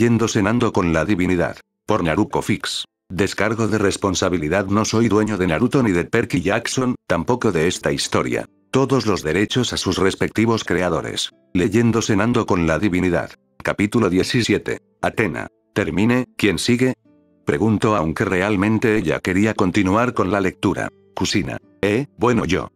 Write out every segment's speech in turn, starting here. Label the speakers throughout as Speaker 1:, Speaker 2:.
Speaker 1: Leyendo Cenando con la Divinidad. Por Naruko Fix. Descargo de responsabilidad No soy dueño de Naruto ni de Perky Jackson, tampoco de esta historia. Todos los derechos a sus respectivos creadores. Leyendo Cenando con la Divinidad. Capítulo 17. Atena. Termine, ¿quién sigue? Pregunto aunque realmente ella quería continuar con la lectura. Cusina. Eh, bueno yo.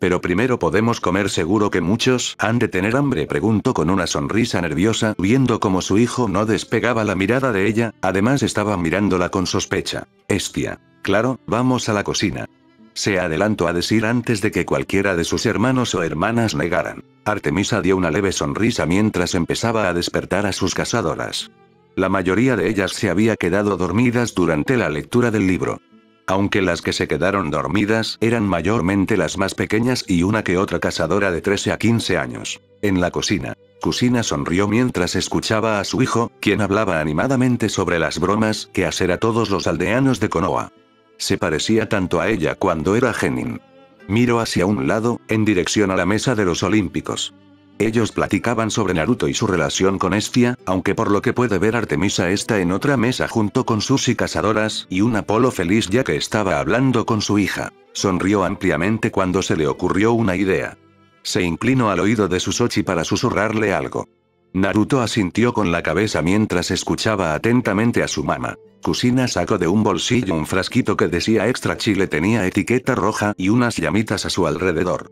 Speaker 1: Pero primero podemos comer seguro que muchos han de tener hambre, preguntó con una sonrisa nerviosa, viendo como su hijo no despegaba la mirada de ella, además estaba mirándola con sospecha. Estia. Claro, vamos a la cocina. Se adelantó a decir antes de que cualquiera de sus hermanos o hermanas negaran. Artemisa dio una leve sonrisa mientras empezaba a despertar a sus cazadoras. La mayoría de ellas se había quedado dormidas durante la lectura del libro aunque las que se quedaron dormidas eran mayormente las más pequeñas y una que otra cazadora de 13 a 15 años. En la cocina, Cusina sonrió mientras escuchaba a su hijo, quien hablaba animadamente sobre las bromas que hacer a todos los aldeanos de Konoha. Se parecía tanto a ella cuando era Genin. Miró hacia un lado, en dirección a la mesa de los Olímpicos. Ellos platicaban sobre Naruto y su relación con Estia, aunque por lo que puede ver Artemisa está en otra mesa junto con sus y cazadoras y un Apolo feliz ya que estaba hablando con su hija. Sonrió ampliamente cuando se le ocurrió una idea. Se inclinó al oído de Susochi para susurrarle algo. Naruto asintió con la cabeza mientras escuchaba atentamente a su mamá. Kusina sacó de un bolsillo un frasquito que decía extra chile tenía etiqueta roja y unas llamitas a su alrededor.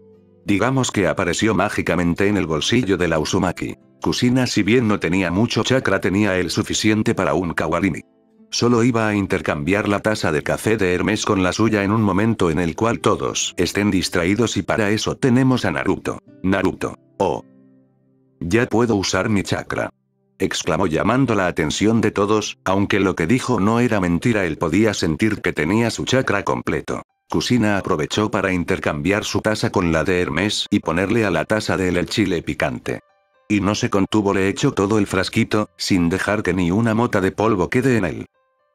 Speaker 1: Digamos que apareció mágicamente en el bolsillo de la Uzumaki. Kusina si bien no tenía mucho chakra tenía el suficiente para un kawarini. Solo iba a intercambiar la taza de café de Hermes con la suya en un momento en el cual todos estén distraídos y para eso tenemos a Naruto. Naruto. Oh. Ya puedo usar mi chakra. Exclamó llamando la atención de todos, aunque lo que dijo no era mentira él podía sentir que tenía su chakra completo. Cusina aprovechó para intercambiar su taza con la de Hermes y ponerle a la taza de él el chile picante. Y no se contuvo, le echó todo el frasquito, sin dejar que ni una mota de polvo quede en él.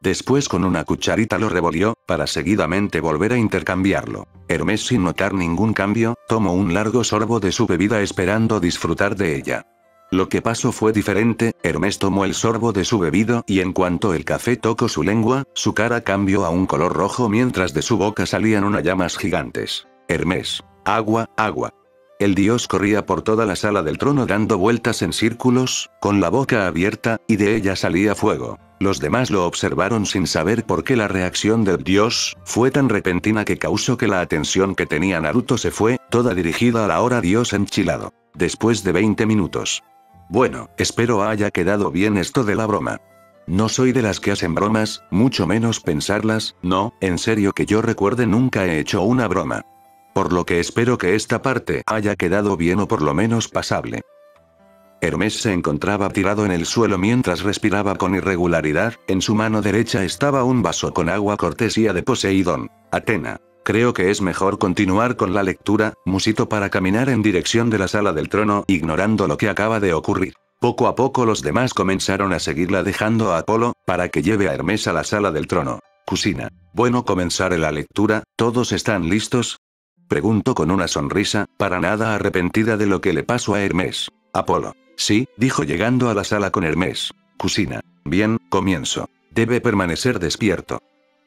Speaker 1: Después con una cucharita lo revolvió, para seguidamente volver a intercambiarlo. Hermes sin notar ningún cambio, tomó un largo sorbo de su bebida esperando disfrutar de ella. Lo que pasó fue diferente, Hermes tomó el sorbo de su bebido y en cuanto el café tocó su lengua, su cara cambió a un color rojo mientras de su boca salían unas llamas gigantes. Hermes. Agua, agua. El dios corría por toda la sala del trono dando vueltas en círculos, con la boca abierta, y de ella salía fuego. Los demás lo observaron sin saber por qué la reacción del dios fue tan repentina que causó que la atención que tenía Naruto se fue, toda dirigida a la hora dios enchilado. Después de 20 minutos, bueno, espero haya quedado bien esto de la broma. No soy de las que hacen bromas, mucho menos pensarlas, no, en serio que yo recuerde nunca he hecho una broma. Por lo que espero que esta parte haya quedado bien o por lo menos pasable. Hermes se encontraba tirado en el suelo mientras respiraba con irregularidad, en su mano derecha estaba un vaso con agua cortesía de Poseidón. Atena. Creo que es mejor continuar con la lectura, musito para caminar en dirección de la sala del trono, ignorando lo que acaba de ocurrir. Poco a poco los demás comenzaron a seguirla dejando a Apolo, para que lleve a Hermes a la sala del trono. Cusina. Bueno, comenzar la lectura, ¿todos están listos? Preguntó con una sonrisa, para nada arrepentida de lo que le pasó a Hermes. Apolo. Sí, dijo llegando a la sala con Hermes. Cusina. Bien, comienzo. Debe permanecer despierto.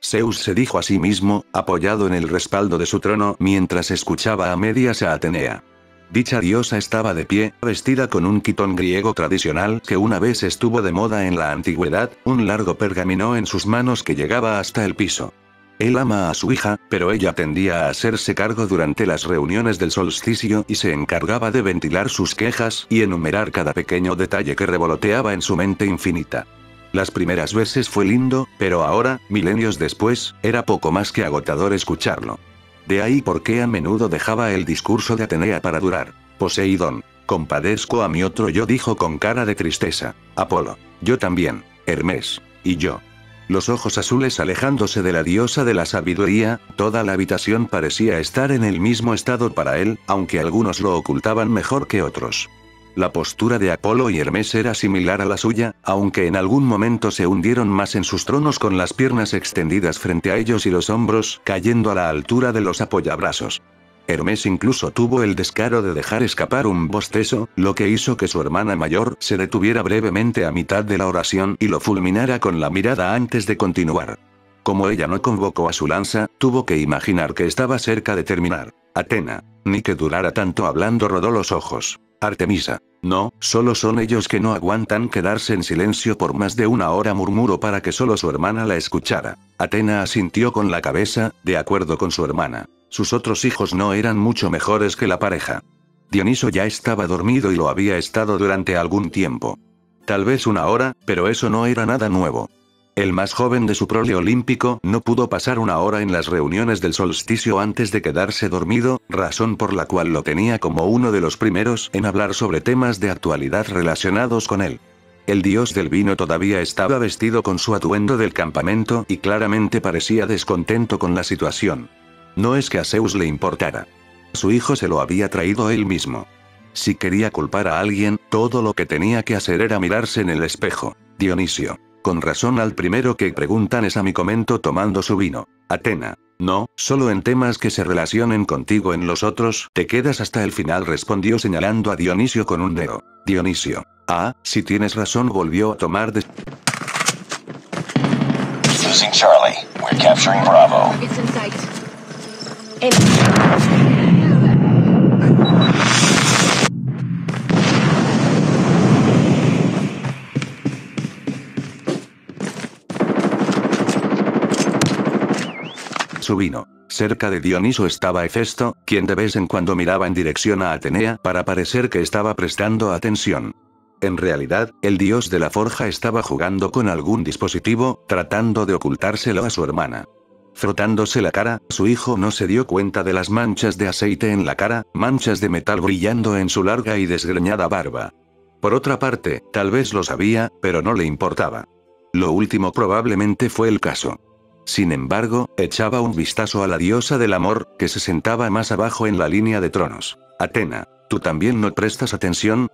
Speaker 1: Zeus se dijo a sí mismo, apoyado en el respaldo de su trono mientras escuchaba a medias a Atenea. Dicha diosa estaba de pie, vestida con un quitón griego tradicional que una vez estuvo de moda en la antigüedad, un largo pergamino en sus manos que llegaba hasta el piso. Él ama a su hija, pero ella tendía a hacerse cargo durante las reuniones del solsticio y se encargaba de ventilar sus quejas y enumerar cada pequeño detalle que revoloteaba en su mente infinita. Las primeras veces fue lindo, pero ahora, milenios después, era poco más que agotador escucharlo. De ahí por qué a menudo dejaba el discurso de Atenea para durar. Poseidón. Compadezco a mi otro yo dijo con cara de tristeza. Apolo. Yo también. Hermes. Y yo. Los ojos azules alejándose de la diosa de la sabiduría, toda la habitación parecía estar en el mismo estado para él, aunque algunos lo ocultaban mejor que otros. La postura de Apolo y Hermes era similar a la suya, aunque en algún momento se hundieron más en sus tronos con las piernas extendidas frente a ellos y los hombros cayendo a la altura de los apoyabrazos. Hermes incluso tuvo el descaro de dejar escapar un bostezo, lo que hizo que su hermana mayor se detuviera brevemente a mitad de la oración y lo fulminara con la mirada antes de continuar. Como ella no convocó a su lanza, tuvo que imaginar que estaba cerca de terminar. Atena. Ni que durara tanto hablando rodó los ojos. Artemisa. No, solo son ellos que no aguantan quedarse en silencio por más de una hora murmuró para que solo su hermana la escuchara. Atena asintió con la cabeza, de acuerdo con su hermana. Sus otros hijos no eran mucho mejores que la pareja. Dioniso ya estaba dormido y lo había estado durante algún tiempo. Tal vez una hora, pero eso no era nada nuevo. El más joven de su prole olímpico no pudo pasar una hora en las reuniones del solsticio antes de quedarse dormido, razón por la cual lo tenía como uno de los primeros en hablar sobre temas de actualidad relacionados con él. El dios del vino todavía estaba vestido con su atuendo del campamento y claramente parecía descontento con la situación. No es que a Zeus le importara. Su hijo se lo había traído él mismo. Si quería culpar a alguien, todo lo que tenía que hacer era mirarse en el espejo. Dionisio. Con razón al primero que preguntan es a mi comento tomando su vino. Atena. No, solo en temas que se relacionen contigo en los otros, te quedas hasta el final respondió señalando a Dionisio con un dedo. Dionisio. Ah, si tienes razón volvió a tomar de... Charlie. We're capturing Bravo. Su vino. Cerca de Dioniso estaba Hefesto, quien de vez en cuando miraba en dirección a Atenea para parecer que estaba prestando atención. En realidad, el dios de la forja estaba jugando con algún dispositivo, tratando de ocultárselo a su hermana. Frotándose la cara, su hijo no se dio cuenta de las manchas de aceite en la cara, manchas de metal brillando en su larga y desgreñada barba. Por otra parte, tal vez lo sabía, pero no le importaba. Lo último probablemente fue el caso. Sin embargo, echaba un vistazo a la diosa del amor, que se sentaba más abajo en la línea de tronos. Atena, ¿tú también no prestas atención?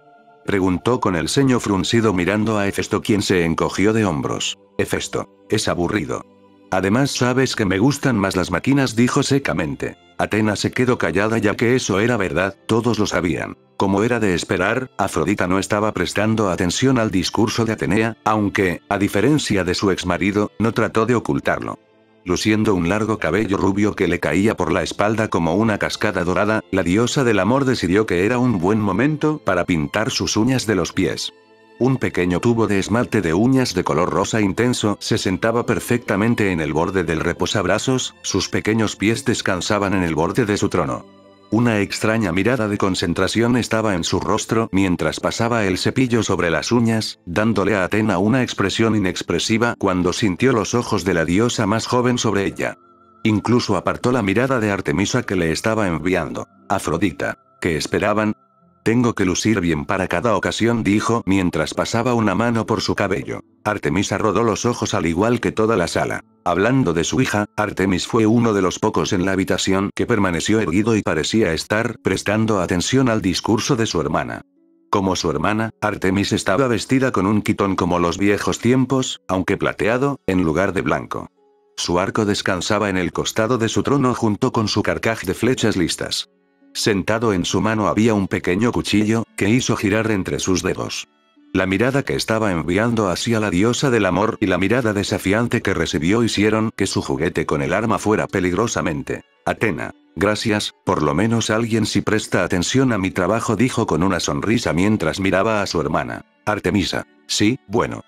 Speaker 1: Preguntó con el ceño fruncido mirando a Hefesto quien se encogió de hombros. Hefesto, es aburrido. Además sabes que me gustan más las máquinas dijo secamente. Atena se quedó callada ya que eso era verdad, todos lo sabían. Como era de esperar, Afrodita no estaba prestando atención al discurso de Atenea, aunque, a diferencia de su exmarido, no trató de ocultarlo. Luciendo un largo cabello rubio que le caía por la espalda como una cascada dorada, la diosa del amor decidió que era un buen momento para pintar sus uñas de los pies. Un pequeño tubo de esmalte de uñas de color rosa intenso se sentaba perfectamente en el borde del reposabrazos, sus pequeños pies descansaban en el borde de su trono. Una extraña mirada de concentración estaba en su rostro mientras pasaba el cepillo sobre las uñas, dándole a Atena una expresión inexpresiva cuando sintió los ojos de la diosa más joven sobre ella. Incluso apartó la mirada de Artemisa que le estaba enviando. Afrodita. ¿Qué esperaban? Tengo que lucir bien para cada ocasión, dijo mientras pasaba una mano por su cabello. Artemisa rodó los ojos al igual que toda la sala. Hablando de su hija, Artemis fue uno de los pocos en la habitación que permaneció erguido y parecía estar prestando atención al discurso de su hermana. Como su hermana, Artemis estaba vestida con un quitón como los viejos tiempos, aunque plateado, en lugar de blanco. Su arco descansaba en el costado de su trono junto con su carcaj de flechas listas. Sentado en su mano había un pequeño cuchillo, que hizo girar entre sus dedos. La mirada que estaba enviando hacia la diosa del amor y la mirada desafiante que recibió hicieron que su juguete con el arma fuera peligrosamente. Atena. Gracias, por lo menos alguien si presta atención a mi trabajo dijo con una sonrisa mientras miraba a su hermana. Artemisa. Sí, bueno.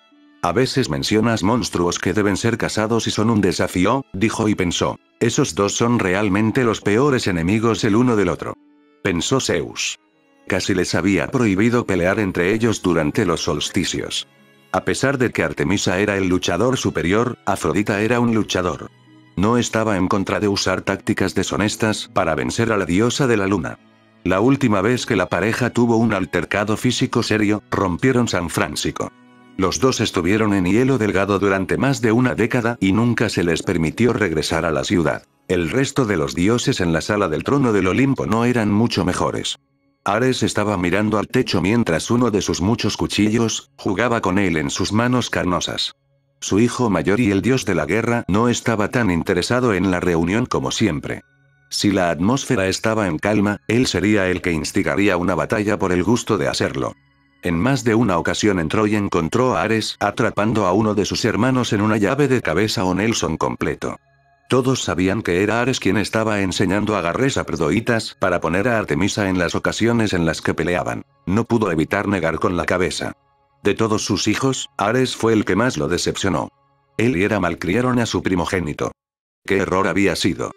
Speaker 1: A veces mencionas monstruos que deben ser casados y son un desafío, dijo y pensó. Esos dos son realmente los peores enemigos el uno del otro. Pensó Zeus. Casi les había prohibido pelear entre ellos durante los solsticios. A pesar de que Artemisa era el luchador superior, Afrodita era un luchador. No estaba en contra de usar tácticas deshonestas para vencer a la diosa de la luna. La última vez que la pareja tuvo un altercado físico serio, rompieron San Francisco. Los dos estuvieron en hielo delgado durante más de una década y nunca se les permitió regresar a la ciudad. El resto de los dioses en la sala del trono del Olimpo no eran mucho mejores. Ares estaba mirando al techo mientras uno de sus muchos cuchillos, jugaba con él en sus manos carnosas. Su hijo mayor y el dios de la guerra no estaba tan interesado en la reunión como siempre. Si la atmósfera estaba en calma, él sería el que instigaría una batalla por el gusto de hacerlo. En más de una ocasión entró y encontró a Ares atrapando a uno de sus hermanos en una llave de cabeza o Nelson completo. Todos sabían que era Ares quien estaba enseñando agarres a Perdoitas para poner a Artemisa en las ocasiones en las que peleaban. No pudo evitar negar con la cabeza. De todos sus hijos, Ares fue el que más lo decepcionó. Él y Era malcriaron a su primogénito. ¿Qué error había sido?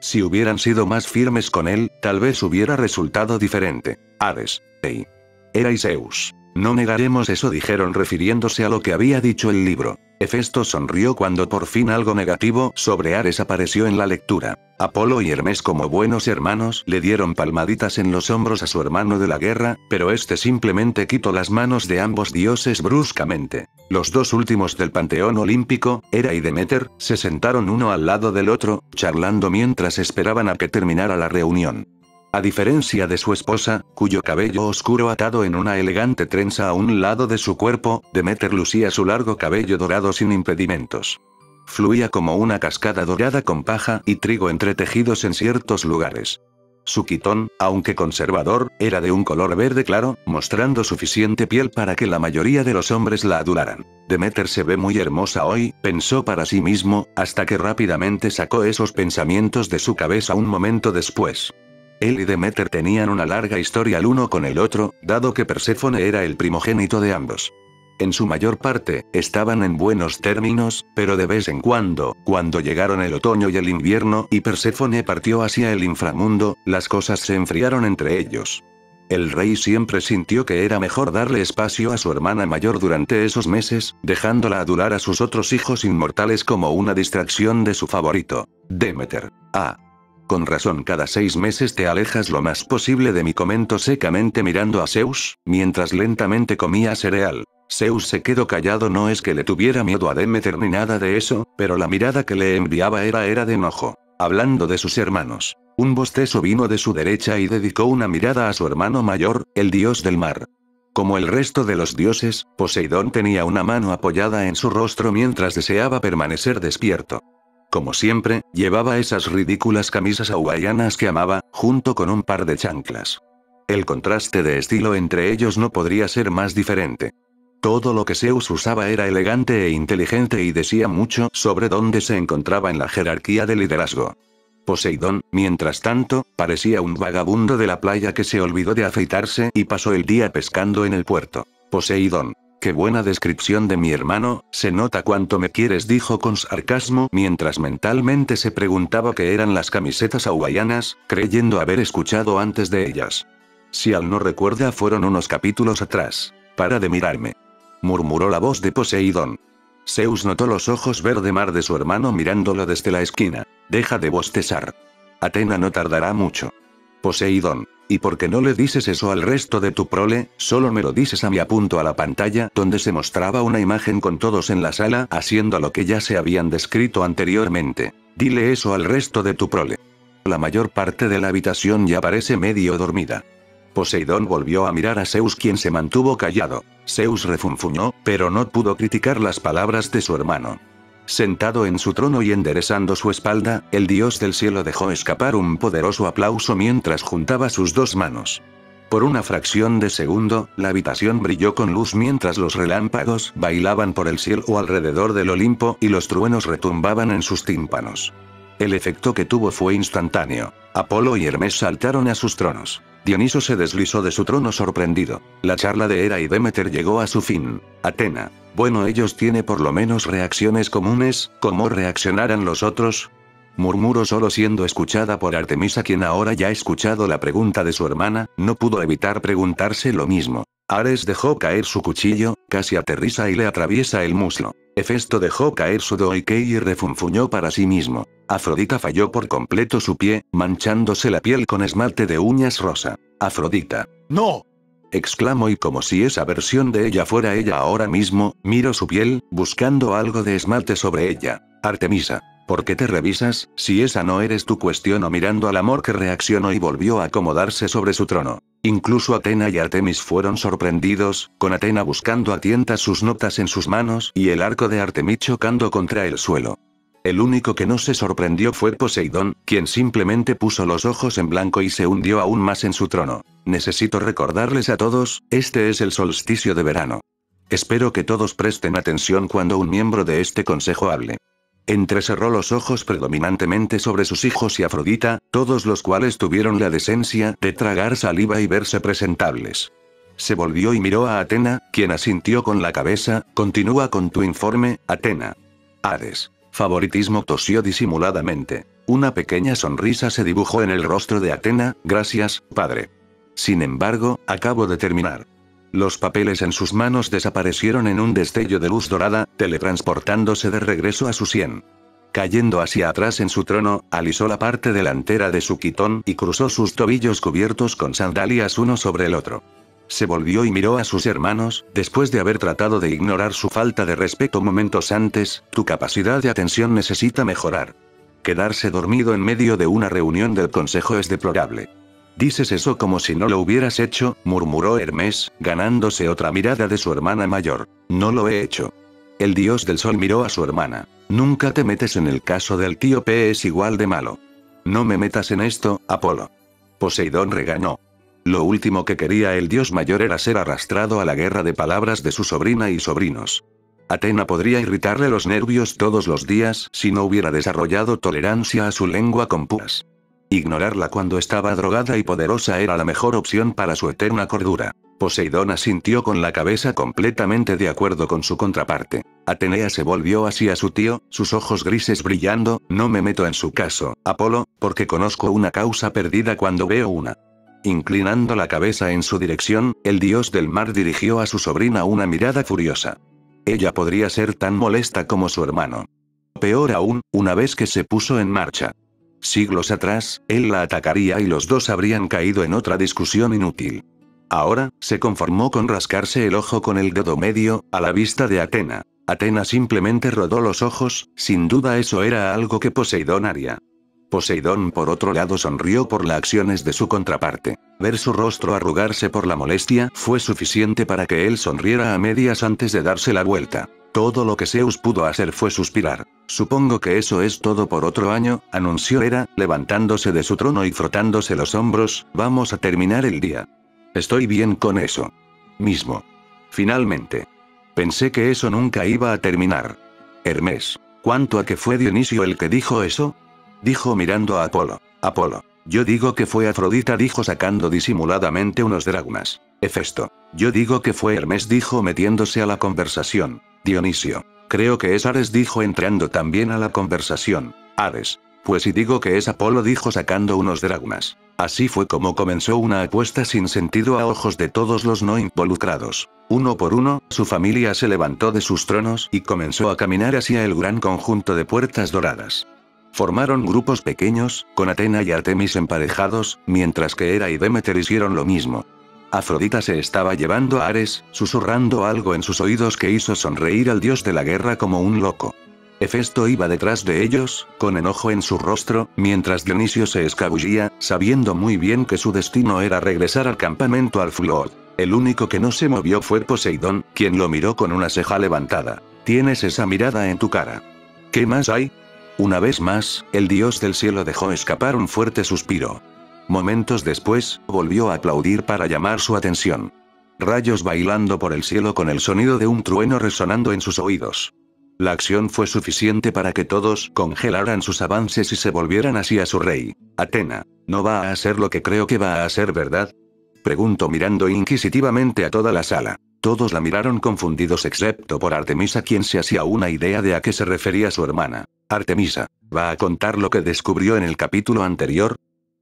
Speaker 1: Si hubieran sido más firmes con él, tal vez hubiera resultado diferente. Ares. Hey. Era Zeus. No negaremos eso, dijeron refiriéndose a lo que había dicho el libro. Hefesto sonrió cuando por fin algo negativo sobre Ares apareció en la lectura. Apolo y Hermes como buenos hermanos le dieron palmaditas en los hombros a su hermano de la guerra, pero este simplemente quitó las manos de ambos dioses bruscamente. Los dos últimos del panteón olímpico, Hera y Demeter, se sentaron uno al lado del otro, charlando mientras esperaban a que terminara la reunión. A diferencia de su esposa, cuyo cabello oscuro atado en una elegante trenza a un lado de su cuerpo, Demeter lucía su largo cabello dorado sin impedimentos. Fluía como una cascada dorada con paja y trigo entretejidos en ciertos lugares. Su quitón, aunque conservador, era de un color verde claro, mostrando suficiente piel para que la mayoría de los hombres la adoraran. Demeter se ve muy hermosa hoy, pensó para sí mismo, hasta que rápidamente sacó esos pensamientos de su cabeza un momento después. Él y Demeter tenían una larga historia el uno con el otro, dado que Perséfone era el primogénito de ambos. En su mayor parte, estaban en buenos términos, pero de vez en cuando, cuando llegaron el otoño y el invierno y Perséfone partió hacia el inframundo, las cosas se enfriaron entre ellos. El rey siempre sintió que era mejor darle espacio a su hermana mayor durante esos meses, dejándola adular a sus otros hijos inmortales como una distracción de su favorito, Demeter. Ah, con razón cada seis meses te alejas lo más posible de mí comentó secamente mirando a Zeus, mientras lentamente comía cereal. Zeus se quedó callado no es que le tuviera miedo a Demeter ni nada de eso, pero la mirada que le enviaba era era de enojo. Hablando de sus hermanos. Un bostezo vino de su derecha y dedicó una mirada a su hermano mayor, el dios del mar. Como el resto de los dioses, Poseidón tenía una mano apoyada en su rostro mientras deseaba permanecer despierto. Como siempre, llevaba esas ridículas camisas hawaianas que amaba, junto con un par de chanclas. El contraste de estilo entre ellos no podría ser más diferente. Todo lo que Zeus usaba era elegante e inteligente y decía mucho sobre dónde se encontraba en la jerarquía de liderazgo. Poseidón, mientras tanto, parecía un vagabundo de la playa que se olvidó de afeitarse y pasó el día pescando en el puerto. Poseidón, Qué buena descripción de mi hermano, se nota cuánto me quieres, dijo con sarcasmo mientras mentalmente se preguntaba qué eran las camisetas hawaianas, creyendo haber escuchado antes de ellas. Si al no recuerda fueron unos capítulos atrás. Para de mirarme. Murmuró la voz de Poseidón. Zeus notó los ojos verde mar de su hermano mirándolo desde la esquina. Deja de bostezar. Atena no tardará mucho. Poseidón. ¿Y por qué no le dices eso al resto de tu prole? Solo me lo dices a mi apunto a la pantalla, donde se mostraba una imagen con todos en la sala, haciendo lo que ya se habían descrito anteriormente. Dile eso al resto de tu prole. La mayor parte de la habitación ya parece medio dormida. Poseidón volvió a mirar a Zeus quien se mantuvo callado. Zeus refunfuñó, pero no pudo criticar las palabras de su hermano. Sentado en su trono y enderezando su espalda, el dios del cielo dejó escapar un poderoso aplauso mientras juntaba sus dos manos. Por una fracción de segundo, la habitación brilló con luz mientras los relámpagos bailaban por el cielo alrededor del Olimpo y los truenos retumbaban en sus tímpanos. El efecto que tuvo fue instantáneo. Apolo y Hermes saltaron a sus tronos. Dioniso se deslizó de su trono sorprendido. La charla de Hera y Demeter llegó a su fin. Atena. Bueno, ellos tiene por lo menos reacciones comunes, ¿cómo reaccionarán los otros? Murmuró solo siendo escuchada por Artemisa quien ahora ya ha escuchado la pregunta de su hermana, no pudo evitar preguntarse lo mismo. Ares dejó caer su cuchillo, casi aterriza y le atraviesa el muslo. Hefesto dejó caer su doike y refunfuñó para sí mismo. Afrodita falló por completo su pie, manchándose la piel con esmalte de uñas rosa. Afrodita. ¡No! Exclamó y como si esa versión de ella fuera ella ahora mismo, miró su piel, buscando algo de esmalte sobre ella. Artemisa. ¿Por qué te revisas, si esa no eres tu cuestión? O mirando al amor que reaccionó y volvió a acomodarse sobre su trono. Incluso Atena y Artemis fueron sorprendidos, con Atena buscando a tientas sus notas en sus manos y el arco de Artemis chocando contra el suelo. El único que no se sorprendió fue Poseidón, quien simplemente puso los ojos en blanco y se hundió aún más en su trono. Necesito recordarles a todos, este es el solsticio de verano. Espero que todos presten atención cuando un miembro de este consejo hable. Entrecerró los ojos predominantemente sobre sus hijos y Afrodita, todos los cuales tuvieron la decencia de tragar saliva y verse presentables. Se volvió y miró a Atena, quien asintió con la cabeza, continúa con tu informe, Atena. Hades. Favoritismo tosió disimuladamente. Una pequeña sonrisa se dibujó en el rostro de Atena, gracias, padre. Sin embargo, acabo de terminar. Los papeles en sus manos desaparecieron en un destello de luz dorada, teletransportándose de regreso a su sien. Cayendo hacia atrás en su trono, alisó la parte delantera de su quitón y cruzó sus tobillos cubiertos con sandalias uno sobre el otro. Se volvió y miró a sus hermanos, después de haber tratado de ignorar su falta de respeto momentos antes, tu capacidad de atención necesita mejorar. Quedarse dormido en medio de una reunión del consejo es deplorable. Dices eso como si no lo hubieras hecho, murmuró Hermes, ganándose otra mirada de su hermana mayor. No lo he hecho. El dios del sol miró a su hermana. Nunca te metes en el caso del tío P es igual de malo. No me metas en esto, Apolo. Poseidón regañó. Lo último que quería el dios mayor era ser arrastrado a la guerra de palabras de su sobrina y sobrinos. Atena podría irritarle los nervios todos los días si no hubiera desarrollado tolerancia a su lengua con púas. Ignorarla cuando estaba drogada y poderosa era la mejor opción para su eterna cordura. Poseidón asintió con la cabeza completamente de acuerdo con su contraparte. Atenea se volvió hacia su tío, sus ojos grises brillando, no me meto en su caso, Apolo, porque conozco una causa perdida cuando veo una. Inclinando la cabeza en su dirección, el dios del mar dirigió a su sobrina una mirada furiosa. Ella podría ser tan molesta como su hermano. Peor aún, una vez que se puso en marcha. Siglos atrás, él la atacaría y los dos habrían caído en otra discusión inútil. Ahora, se conformó con rascarse el ojo con el dedo medio, a la vista de Atena. Atena simplemente rodó los ojos, sin duda eso era algo que Poseidón haría. Poseidón por otro lado sonrió por las acciones de su contraparte. Ver su rostro arrugarse por la molestia fue suficiente para que él sonriera a medias antes de darse la vuelta. Todo lo que Zeus pudo hacer fue suspirar. Supongo que eso es todo por otro año, anunció Hera, levantándose de su trono y frotándose los hombros, vamos a terminar el día. Estoy bien con eso. Mismo. Finalmente. Pensé que eso nunca iba a terminar. Hermes. ¿Cuánto a que fue Dionisio el que dijo eso? Dijo mirando a Apolo. Apolo. Yo digo que fue Afrodita dijo sacando disimuladamente unos dragmas. Hefesto. Yo digo que fue Hermes dijo metiéndose a la conversación. Dionisio. Creo que es Ares dijo entrando también a la conversación. Ares. Pues si digo que es Apolo dijo sacando unos dragmas. Así fue como comenzó una apuesta sin sentido a ojos de todos los no involucrados. Uno por uno, su familia se levantó de sus tronos y comenzó a caminar hacia el gran conjunto de puertas doradas. Formaron grupos pequeños, con Atena y Artemis emparejados, mientras que Hera y Demeter hicieron lo mismo. Afrodita se estaba llevando a Ares, susurrando algo en sus oídos que hizo sonreír al dios de la guerra como un loco. Hefesto iba detrás de ellos, con enojo en su rostro, mientras Dionisio se escabullía, sabiendo muy bien que su destino era regresar al campamento al Alflor. El único que no se movió fue Poseidón, quien lo miró con una ceja levantada. Tienes esa mirada en tu cara. ¿Qué más hay? Una vez más, el dios del cielo dejó escapar un fuerte suspiro. Momentos después, volvió a aplaudir para llamar su atención. Rayos bailando por el cielo con el sonido de un trueno resonando en sus oídos. La acción fue suficiente para que todos congelaran sus avances y se volvieran hacia su rey. Atena, ¿no va a hacer lo que creo que va a hacer, verdad? Preguntó mirando inquisitivamente a toda la sala. Todos la miraron confundidos excepto por Artemisa quien se hacía una idea de a qué se refería su hermana. Artemisa, ¿va a contar lo que descubrió en el capítulo anterior?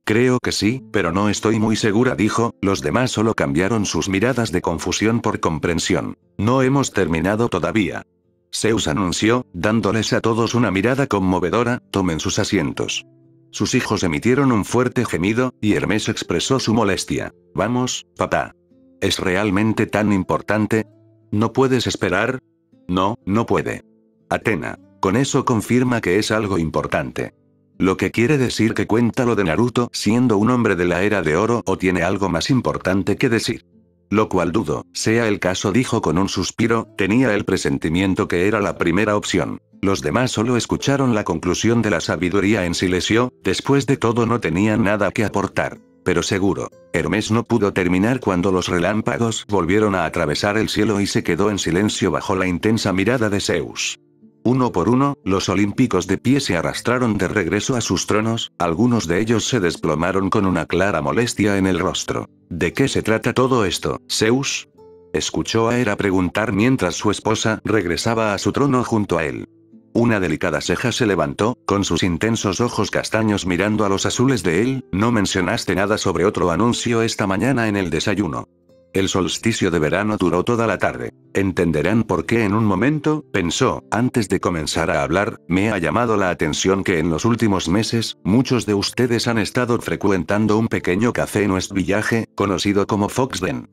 Speaker 1: Creo que sí, pero no estoy muy segura, dijo, los demás solo cambiaron sus miradas de confusión por comprensión. No hemos terminado todavía. Zeus anunció, dándoles a todos una mirada conmovedora, tomen sus asientos. Sus hijos emitieron un fuerte gemido, y Hermes expresó su molestia. Vamos, papá. ¿Es realmente tan importante? ¿No puedes esperar? No, no puede. Atena. Con eso confirma que es algo importante. Lo que quiere decir que cuenta lo de Naruto siendo un hombre de la era de oro o tiene algo más importante que decir. Lo cual dudo, sea el caso dijo con un suspiro, tenía el presentimiento que era la primera opción. Los demás solo escucharon la conclusión de la sabiduría en silencio, después de todo no tenían nada que aportar. Pero seguro, Hermes no pudo terminar cuando los relámpagos volvieron a atravesar el cielo y se quedó en silencio bajo la intensa mirada de Zeus. Uno por uno, los olímpicos de pie se arrastraron de regreso a sus tronos, algunos de ellos se desplomaron con una clara molestia en el rostro. ¿De qué se trata todo esto, Zeus? Escuchó a Hera preguntar mientras su esposa regresaba a su trono junto a él. Una delicada ceja se levantó, con sus intensos ojos castaños mirando a los azules de él, no mencionaste nada sobre otro anuncio esta mañana en el desayuno. El solsticio de verano duró toda la tarde. Entenderán por qué en un momento, pensó, antes de comenzar a hablar, me ha llamado la atención que en los últimos meses, muchos de ustedes han estado frecuentando un pequeño café en West Village, conocido como Foxden.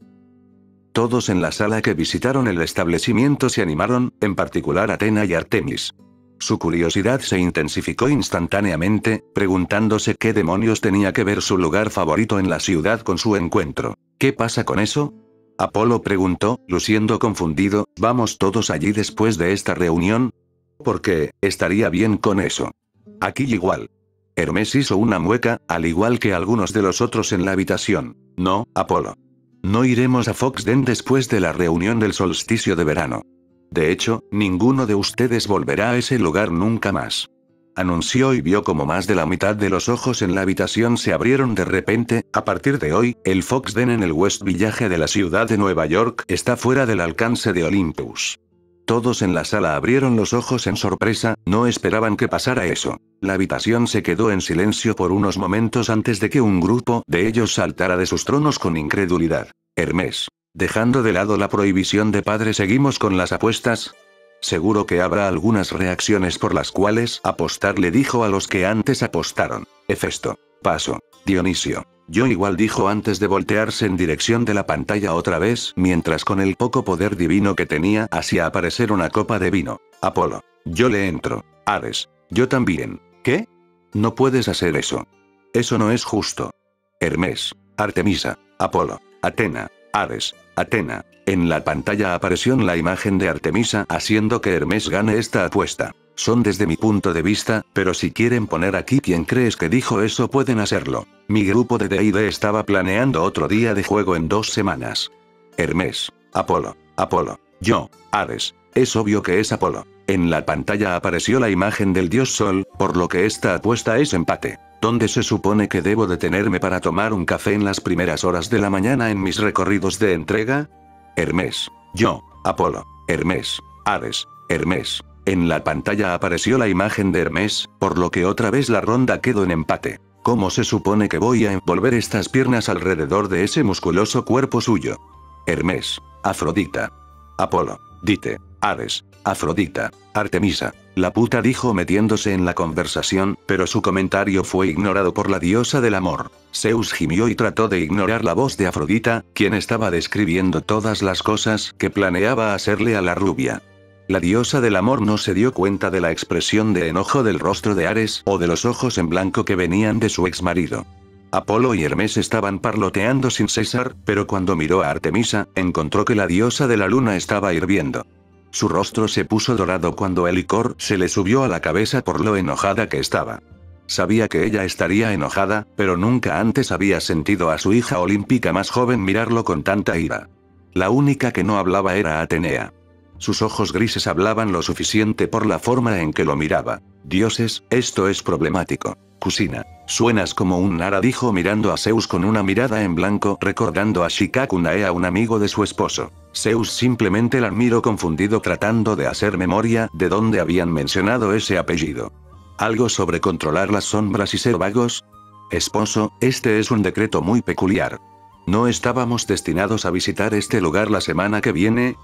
Speaker 1: Todos en la sala que visitaron el establecimiento se animaron, en particular Atena y Artemis. Su curiosidad se intensificó instantáneamente, preguntándose qué demonios tenía que ver su lugar favorito en la ciudad con su encuentro. ¿Qué pasa con eso? Apolo preguntó, luciendo confundido, ¿vamos todos allí después de esta reunión? Porque, estaría bien con eso. Aquí igual. Hermes hizo una mueca, al igual que algunos de los otros en la habitación. No, Apolo. No iremos a Foxden después de la reunión del solsticio de verano. De hecho, ninguno de ustedes volverá a ese lugar nunca más. Anunció y vio como más de la mitad de los ojos en la habitación se abrieron de repente, a partir de hoy, el Foxden en el West Village de la ciudad de Nueva York está fuera del alcance de Olympus. Todos en la sala abrieron los ojos en sorpresa, no esperaban que pasara eso. La habitación se quedó en silencio por unos momentos antes de que un grupo de ellos saltara de sus tronos con incredulidad. Hermes. Dejando de lado la prohibición de padre seguimos con las apuestas. Seguro que habrá algunas reacciones por las cuales apostar le dijo a los que antes apostaron. Hefesto. Paso. Dionisio. Yo igual dijo antes de voltearse en dirección de la pantalla otra vez, mientras con el poco poder divino que tenía hacía aparecer una copa de vino. Apolo. Yo le entro. Ares. Yo también. ¿Qué? No puedes hacer eso. Eso no es justo. Hermes. Artemisa. Apolo. Atena. Ares, Atena. En la pantalla apareció la imagen de Artemisa haciendo que Hermes gane esta apuesta. Son desde mi punto de vista, pero si quieren poner aquí quien crees que dijo eso pueden hacerlo. Mi grupo de D&D estaba planeando otro día de juego en dos semanas. Hermes, Apolo, Apolo, yo, Ares. Es obvio que es Apolo. En la pantalla apareció la imagen del dios Sol, por lo que esta apuesta es empate. ¿Dónde se supone que debo detenerme para tomar un café en las primeras horas de la mañana en mis recorridos de entrega? Hermes. Yo. Apolo. Hermes. Ares. Hermes. En la pantalla apareció la imagen de Hermes, por lo que otra vez la ronda quedó en empate. ¿Cómo se supone que voy a envolver estas piernas alrededor de ese musculoso cuerpo suyo? Hermes. Afrodita. Apolo. Dite. Ares. Afrodita. Artemisa. La puta dijo metiéndose en la conversación, pero su comentario fue ignorado por la diosa del amor. Zeus gimió y trató de ignorar la voz de Afrodita, quien estaba describiendo todas las cosas que planeaba hacerle a la rubia. La diosa del amor no se dio cuenta de la expresión de enojo del rostro de Ares o de los ojos en blanco que venían de su ex marido. Apolo y Hermes estaban parloteando sin cesar, pero cuando miró a Artemisa, encontró que la diosa de la luna estaba hirviendo. Su rostro se puso dorado cuando el licor se le subió a la cabeza por lo enojada que estaba. Sabía que ella estaría enojada, pero nunca antes había sentido a su hija olímpica más joven mirarlo con tanta ira. La única que no hablaba era Atenea. Sus ojos grises hablaban lo suficiente por la forma en que lo miraba. Dioses, esto es problemático. Cusina. Suenas como un Nara dijo mirando a Zeus con una mirada en blanco recordando a Shikakunae un amigo de su esposo. Zeus simplemente la miró confundido tratando de hacer memoria de dónde habían mencionado ese apellido. ¿Algo sobre controlar las sombras y ser vagos? Esposo, este es un decreto muy peculiar. ¿No estábamos destinados a visitar este lugar la semana que viene?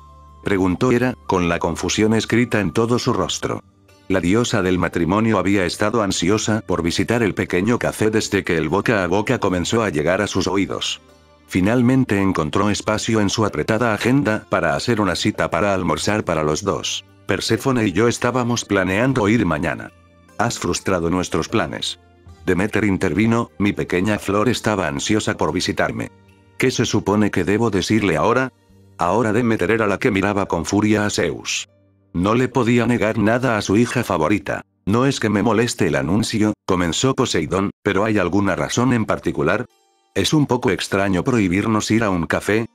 Speaker 1: Preguntó Hera, con la confusión escrita en todo su rostro. La diosa del matrimonio había estado ansiosa por visitar el pequeño café desde que el boca a boca comenzó a llegar a sus oídos. Finalmente encontró espacio en su apretada agenda para hacer una cita para almorzar para los dos. Perséfone y yo estábamos planeando ir mañana. Has frustrado nuestros planes. Demeter intervino, mi pequeña flor estaba ansiosa por visitarme. ¿Qué se supone que debo decirle ahora? Ahora Demeter era la que miraba con furia a Zeus. No le podía negar nada a su hija favorita. No es que me moleste el anuncio, comenzó Poseidón, pero ¿hay alguna razón en particular? ¿Es un poco extraño prohibirnos ir a un café?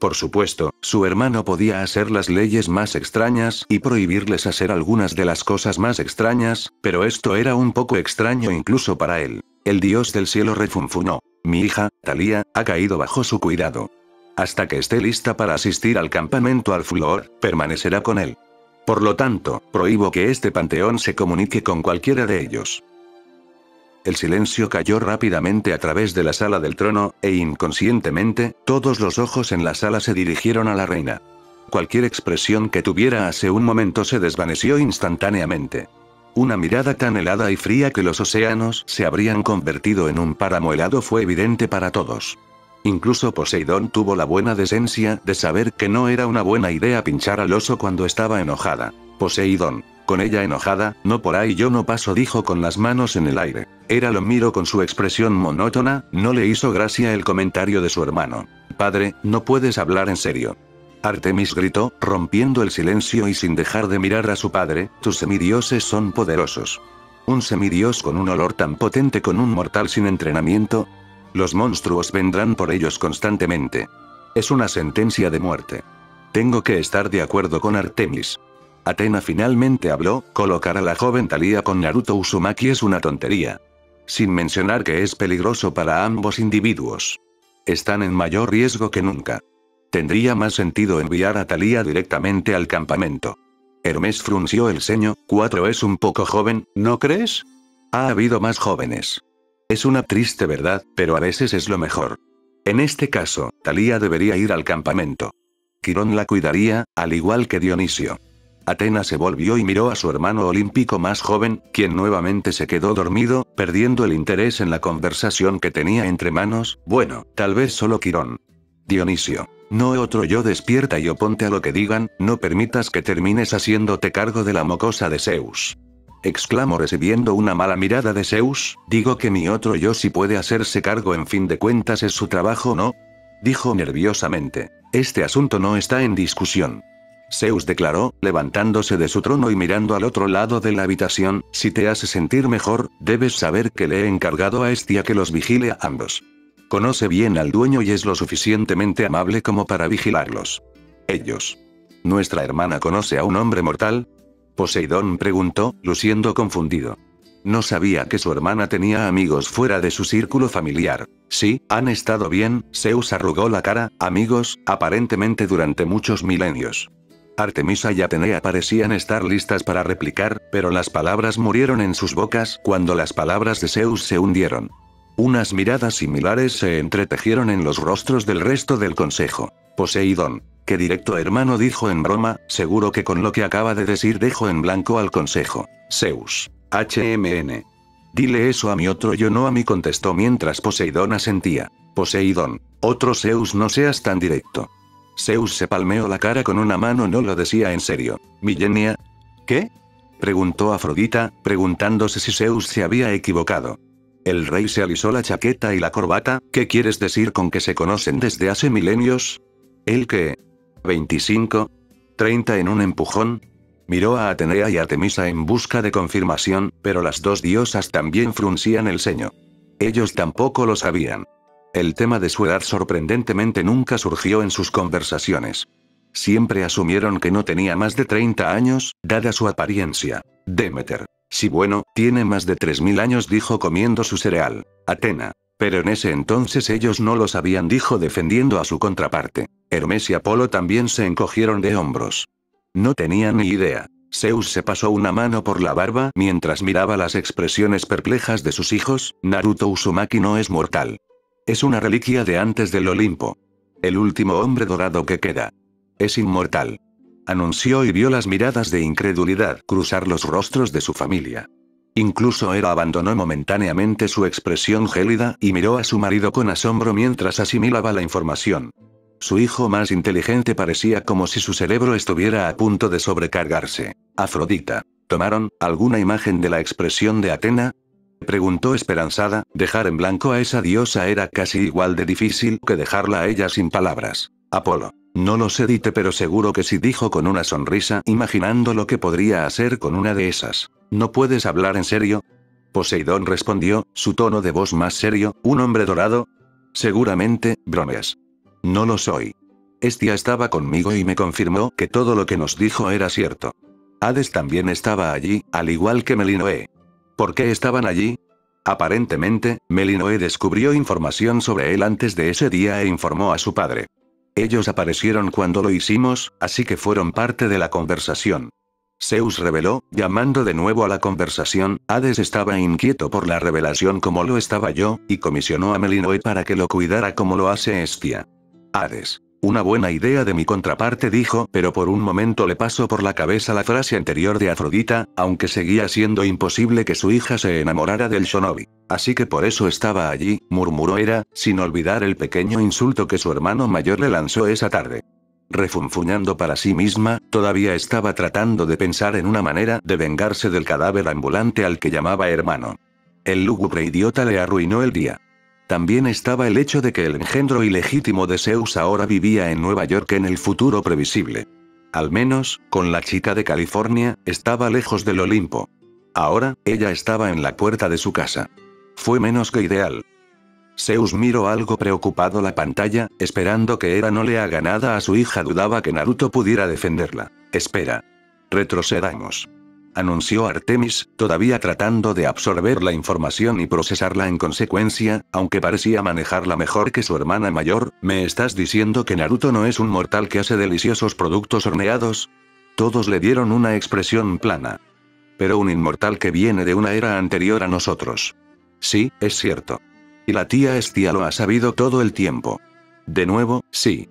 Speaker 1: Por supuesto, su hermano podía hacer las leyes más extrañas y prohibirles hacer algunas de las cosas más extrañas, pero esto era un poco extraño incluso para él. El dios del cielo refunfunó. Mi hija, Talía, ha caído bajo su cuidado. Hasta que esté lista para asistir al campamento al flor, permanecerá con él. Por lo tanto, prohíbo que este panteón se comunique con cualquiera de ellos. El silencio cayó rápidamente a través de la sala del trono, e inconscientemente, todos los ojos en la sala se dirigieron a la reina. Cualquier expresión que tuviera hace un momento se desvaneció instantáneamente. Una mirada tan helada y fría que los océanos se habrían convertido en un páramo helado fue evidente para todos. Incluso Poseidón tuvo la buena decencia de saber que no era una buena idea pinchar al oso cuando estaba enojada. Poseidón. Con ella enojada, no por ahí yo no paso dijo con las manos en el aire. Era lo miro con su expresión monótona, no le hizo gracia el comentario de su hermano. Padre, no puedes hablar en serio. Artemis gritó, rompiendo el silencio y sin dejar de mirar a su padre, tus semidioses son poderosos. Un semidios con un olor tan potente con un mortal sin entrenamiento, los monstruos vendrán por ellos constantemente. Es una sentencia de muerte. Tengo que estar de acuerdo con Artemis. Atena finalmente habló, colocar a la joven Talía con Naruto Uzumaki es una tontería. Sin mencionar que es peligroso para ambos individuos. Están en mayor riesgo que nunca. Tendría más sentido enviar a Talía directamente al campamento. Hermes frunció el ceño, cuatro es un poco joven, ¿no crees? Ha habido más jóvenes. Es una triste verdad, pero a veces es lo mejor. En este caso, Talía debería ir al campamento. Quirón la cuidaría, al igual que Dionisio. Atena se volvió y miró a su hermano olímpico más joven, quien nuevamente se quedó dormido, perdiendo el interés en la conversación que tenía entre manos, bueno, tal vez solo Quirón. Dionisio. No otro yo despierta y oponte a lo que digan, no permitas que termines haciéndote cargo de la mocosa de Zeus exclamó recibiendo una mala mirada de Zeus, digo que mi otro yo si puede hacerse cargo en fin de cuentas es su trabajo no. Dijo nerviosamente. Este asunto no está en discusión. Zeus declaró, levantándose de su trono y mirando al otro lado de la habitación, si te hace sentir mejor, debes saber que le he encargado a Estia que los vigile a ambos. Conoce bien al dueño y es lo suficientemente amable como para vigilarlos. Ellos. ¿Nuestra hermana conoce a un hombre mortal? Poseidón preguntó, luciendo confundido. No sabía que su hermana tenía amigos fuera de su círculo familiar. Sí, han estado bien, Zeus arrugó la cara, amigos, aparentemente durante muchos milenios. Artemisa y Atenea parecían estar listas para replicar, pero las palabras murieron en sus bocas cuando las palabras de Zeus se hundieron. Unas miradas similares se entretejieron en los rostros del resto del consejo. Poseidón. Qué directo hermano dijo en broma, seguro que con lo que acaba de decir dejo en blanco al consejo. Zeus. HMN. Dile eso a mi otro yo no a mí contestó mientras Poseidón asentía. Poseidón. Otro Zeus no seas tan directo. Zeus se palmeó la cara con una mano no lo decía en serio. Millenia. ¿Qué? Preguntó Afrodita, preguntándose si Zeus se había equivocado. El rey se alisó la chaqueta y la corbata, ¿qué quieres decir con que se conocen desde hace milenios? ¿El que? 25, 30 en un empujón. Miró a Atenea y Artemisa en busca de confirmación, pero las dos diosas también fruncían el ceño. Ellos tampoco lo sabían. El tema de su edad sorprendentemente nunca surgió en sus conversaciones. Siempre asumieron que no tenía más de 30 años, dada su apariencia. Demeter. Si bueno, tiene más de 3.000 años dijo comiendo su cereal. Atena. Pero en ese entonces ellos no lo sabían, dijo defendiendo a su contraparte. Hermes y Apolo también se encogieron de hombros. No tenían ni idea. Zeus se pasó una mano por la barba mientras miraba las expresiones perplejas de sus hijos, Naruto Uzumaki no es mortal. Es una reliquia de antes del Olimpo. El último hombre dorado que queda. Es inmortal. Anunció y vio las miradas de incredulidad cruzar los rostros de su familia. Incluso Hera abandonó momentáneamente su expresión gélida y miró a su marido con asombro mientras asimilaba la información. Su hijo más inteligente parecía como si su cerebro estuviera a punto de sobrecargarse. Afrodita. ¿Tomaron alguna imagen de la expresión de Atena? Preguntó esperanzada, dejar en blanco a esa diosa era casi igual de difícil que dejarla a ella sin palabras. Apolo. No lo sé Dite pero seguro que sí dijo con una sonrisa imaginando lo que podría hacer con una de esas. ¿No puedes hablar en serio? Poseidón respondió, su tono de voz más serio, ¿un hombre dorado? Seguramente, bromes. No lo soy. Estia estaba conmigo y me confirmó que todo lo que nos dijo era cierto. Hades también estaba allí, al igual que Melinoe. ¿Por qué estaban allí? Aparentemente, Melinoe descubrió información sobre él antes de ese día e informó a su padre. Ellos aparecieron cuando lo hicimos, así que fueron parte de la conversación. Zeus reveló, llamando de nuevo a la conversación, Hades estaba inquieto por la revelación como lo estaba yo, y comisionó a Melinoe para que lo cuidara como lo hace Estia. Hades. Una buena idea de mi contraparte dijo, pero por un momento le pasó por la cabeza la frase anterior de Afrodita, aunque seguía siendo imposible que su hija se enamorara del Shonobi. Así que por eso estaba allí, murmuró Era, sin olvidar el pequeño insulto que su hermano mayor le lanzó esa tarde. Refunfuñando para sí misma, todavía estaba tratando de pensar en una manera de vengarse del cadáver ambulante al que llamaba hermano. El lúgubre idiota le arruinó el día. También estaba el hecho de que el engendro ilegítimo de Zeus ahora vivía en Nueva York en el futuro previsible. Al menos, con la chica de California, estaba lejos del Olimpo. Ahora, ella estaba en la puerta de su casa. Fue menos que ideal. Zeus miró algo preocupado la pantalla, esperando que Era no le haga nada a su hija. Dudaba que Naruto pudiera defenderla. Espera. Retrocedamos. Anunció Artemis, todavía tratando de absorber la información y procesarla en consecuencia, aunque parecía manejarla mejor que su hermana mayor, ¿me estás diciendo que Naruto no es un mortal que hace deliciosos productos horneados? Todos le dieron una expresión plana. Pero un inmortal que viene de una era anterior a nosotros. Sí, es cierto. Y la tía Estia lo ha sabido todo el tiempo. De nuevo, sí.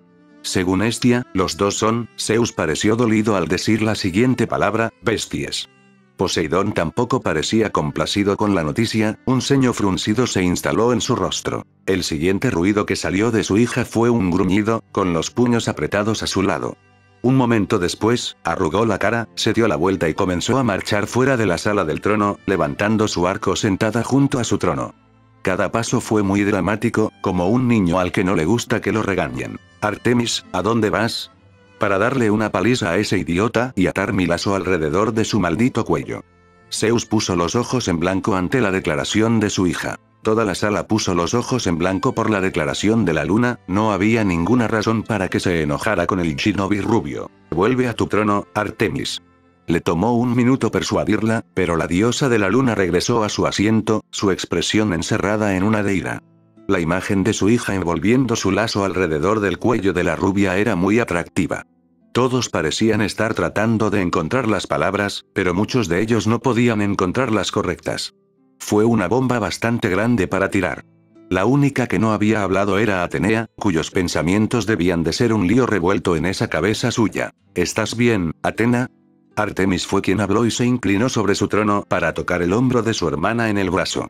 Speaker 1: Según Estia, los dos son, Zeus pareció dolido al decir la siguiente palabra, bestias. Poseidón tampoco parecía complacido con la noticia, un ceño fruncido se instaló en su rostro. El siguiente ruido que salió de su hija fue un gruñido, con los puños apretados a su lado. Un momento después, arrugó la cara, se dio la vuelta y comenzó a marchar fuera de la sala del trono, levantando su arco sentada junto a su trono. Cada paso fue muy dramático, como un niño al que no le gusta que lo regañen. Artemis, ¿a dónde vas? Para darle una paliza a ese idiota y atar mi lazo alrededor de su maldito cuello. Zeus puso los ojos en blanco ante la declaración de su hija. Toda la sala puso los ojos en blanco por la declaración de la luna, no había ninguna razón para que se enojara con el shinobi rubio. Vuelve a tu trono, Artemis. Le tomó un minuto persuadirla, pero la diosa de la luna regresó a su asiento, su expresión encerrada en una de ira. La imagen de su hija envolviendo su lazo alrededor del cuello de la rubia era muy atractiva. Todos parecían estar tratando de encontrar las palabras, pero muchos de ellos no podían encontrar las correctas. Fue una bomba bastante grande para tirar. La única que no había hablado era Atenea, cuyos pensamientos debían de ser un lío revuelto en esa cabeza suya. ¿Estás bien, Atena? Artemis fue quien habló y se inclinó sobre su trono para tocar el hombro de su hermana en el brazo.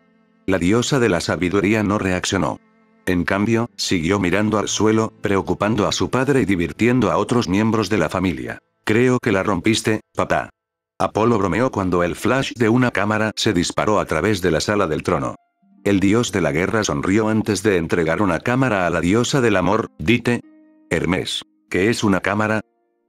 Speaker 1: La diosa de la sabiduría no reaccionó. En cambio, siguió mirando al suelo, preocupando a su padre y divirtiendo a otros miembros de la familia. Creo que la rompiste, papá. Apolo bromeó cuando el flash de una cámara se disparó a través de la sala del trono. El dios de la guerra sonrió antes de entregar una cámara a la diosa del amor, dite. Hermes. ¿Qué es una cámara?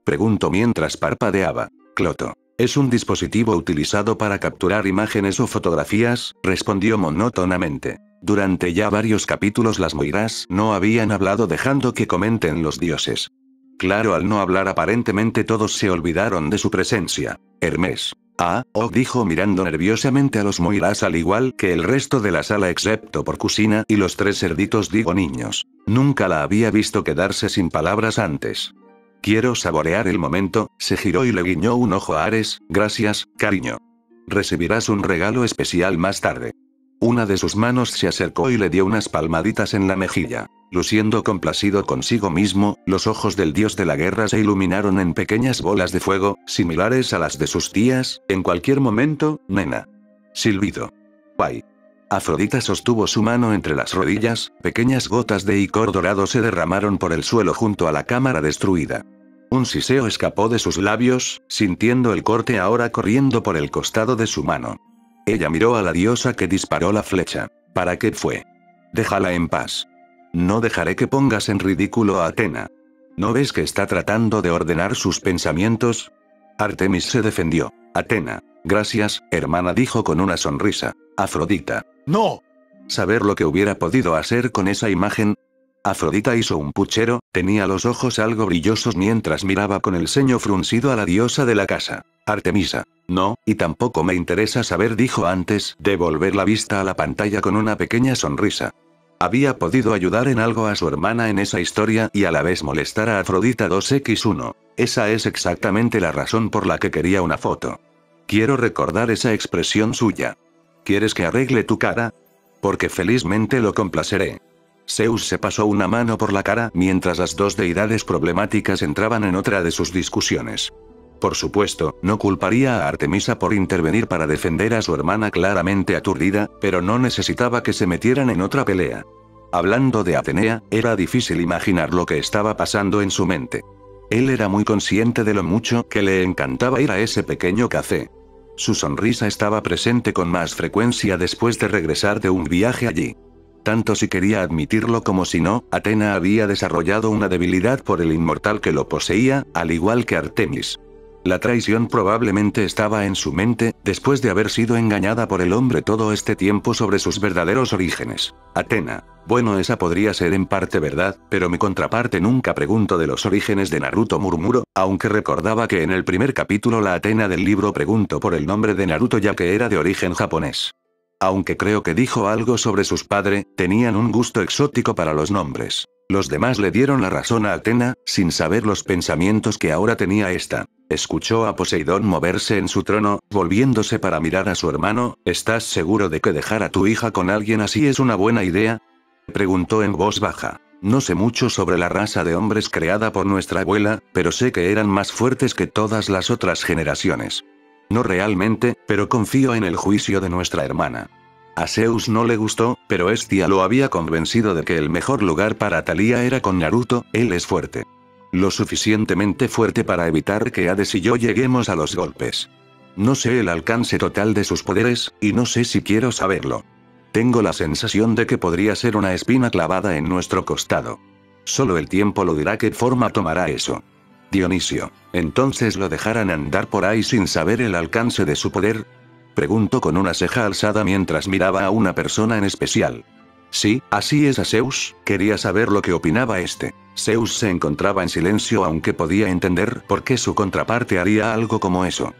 Speaker 1: Preguntó mientras parpadeaba. Cloto. Es un dispositivo utilizado para capturar imágenes o fotografías, respondió monótonamente. Durante ya varios capítulos las Moiras no habían hablado dejando que comenten los dioses. Claro, al no hablar aparentemente todos se olvidaron de su presencia. Hermes. Ah, oh, dijo mirando nerviosamente a los Moiras al igual que el resto de la sala excepto por Cusina y los tres cerditos digo niños. Nunca la había visto quedarse sin palabras antes. Quiero saborear el momento, se giró y le guiñó un ojo a Ares, gracias, cariño. Recibirás un regalo especial más tarde. Una de sus manos se acercó y le dio unas palmaditas en la mejilla. Luciendo complacido consigo mismo, los ojos del dios de la guerra se iluminaron en pequeñas bolas de fuego, similares a las de sus tías, en cualquier momento, nena. Silbido. Guay. Afrodita sostuvo su mano entre las rodillas, pequeñas gotas de icor dorado se derramaron por el suelo junto a la cámara destruida. Un siseo escapó de sus labios, sintiendo el corte ahora corriendo por el costado de su mano. Ella miró a la diosa que disparó la flecha. ¿Para qué fue? Déjala en paz. No dejaré que pongas en ridículo a Atena. ¿No ves que está tratando de ordenar sus pensamientos? Artemis se defendió. Atena. Gracias, hermana dijo con una sonrisa. Afrodita.
Speaker 2: No.
Speaker 1: Saber lo que hubiera podido hacer con esa imagen. Afrodita hizo un puchero, tenía los ojos algo brillosos mientras miraba con el ceño fruncido a la diosa de la casa. Artemisa. No, y tampoco me interesa saber, dijo antes de volver la vista a la pantalla con una pequeña sonrisa. Había podido ayudar en algo a su hermana en esa historia y a la vez molestar a Afrodita 2X1. Esa es exactamente la razón por la que quería una foto. Quiero recordar esa expresión suya. ¿Quieres que arregle tu cara? Porque felizmente lo complaceré. Zeus se pasó una mano por la cara mientras las dos deidades problemáticas entraban en otra de sus discusiones. Por supuesto, no culparía a Artemisa por intervenir para defender a su hermana claramente aturdida, pero no necesitaba que se metieran en otra pelea. Hablando de Atenea, era difícil imaginar lo que estaba pasando en su mente. Él era muy consciente de lo mucho que le encantaba ir a ese pequeño café. Su sonrisa estaba presente con más frecuencia después de regresar de un viaje allí. Tanto si quería admitirlo como si no, Atena había desarrollado una debilidad por el inmortal que lo poseía, al igual que Artemis. La traición probablemente estaba en su mente, después de haber sido engañada por el hombre todo este tiempo sobre sus verdaderos orígenes. Atena. Bueno, esa podría ser en parte verdad, pero mi contraparte nunca preguntó de los orígenes de Naruto murmuró, aunque recordaba que en el primer capítulo la Atena del libro preguntó por el nombre de Naruto ya que era de origen japonés. Aunque creo que dijo algo sobre sus padres, tenían un gusto exótico para los nombres. Los demás le dieron la razón a Atena, sin saber los pensamientos que ahora tenía esta. Escuchó a Poseidón moverse en su trono, volviéndose para mirar a su hermano, ¿estás seguro de que dejar a tu hija con alguien así es una buena idea? Preguntó en voz baja. No sé mucho sobre la raza de hombres creada por nuestra abuela, pero sé que eran más fuertes que todas las otras generaciones. No realmente, pero confío en el juicio de nuestra hermana. A Zeus no le gustó, pero Estia lo había convencido de que el mejor lugar para Thalía era con Naruto, él es fuerte. Lo suficientemente fuerte para evitar que Hades y yo lleguemos a los golpes. No sé el alcance total de sus poderes, y no sé si quiero saberlo. Tengo la sensación de que podría ser una espina clavada en nuestro costado. Solo el tiempo lo dirá qué forma tomará eso. Dionisio. ¿Entonces lo dejarán andar por ahí sin saber el alcance de su poder? Preguntó con una ceja alzada mientras miraba a una persona en especial. Sí, así es a Zeus, quería saber lo que opinaba este. Zeus se encontraba en silencio aunque podía entender por qué su contraparte haría algo como eso.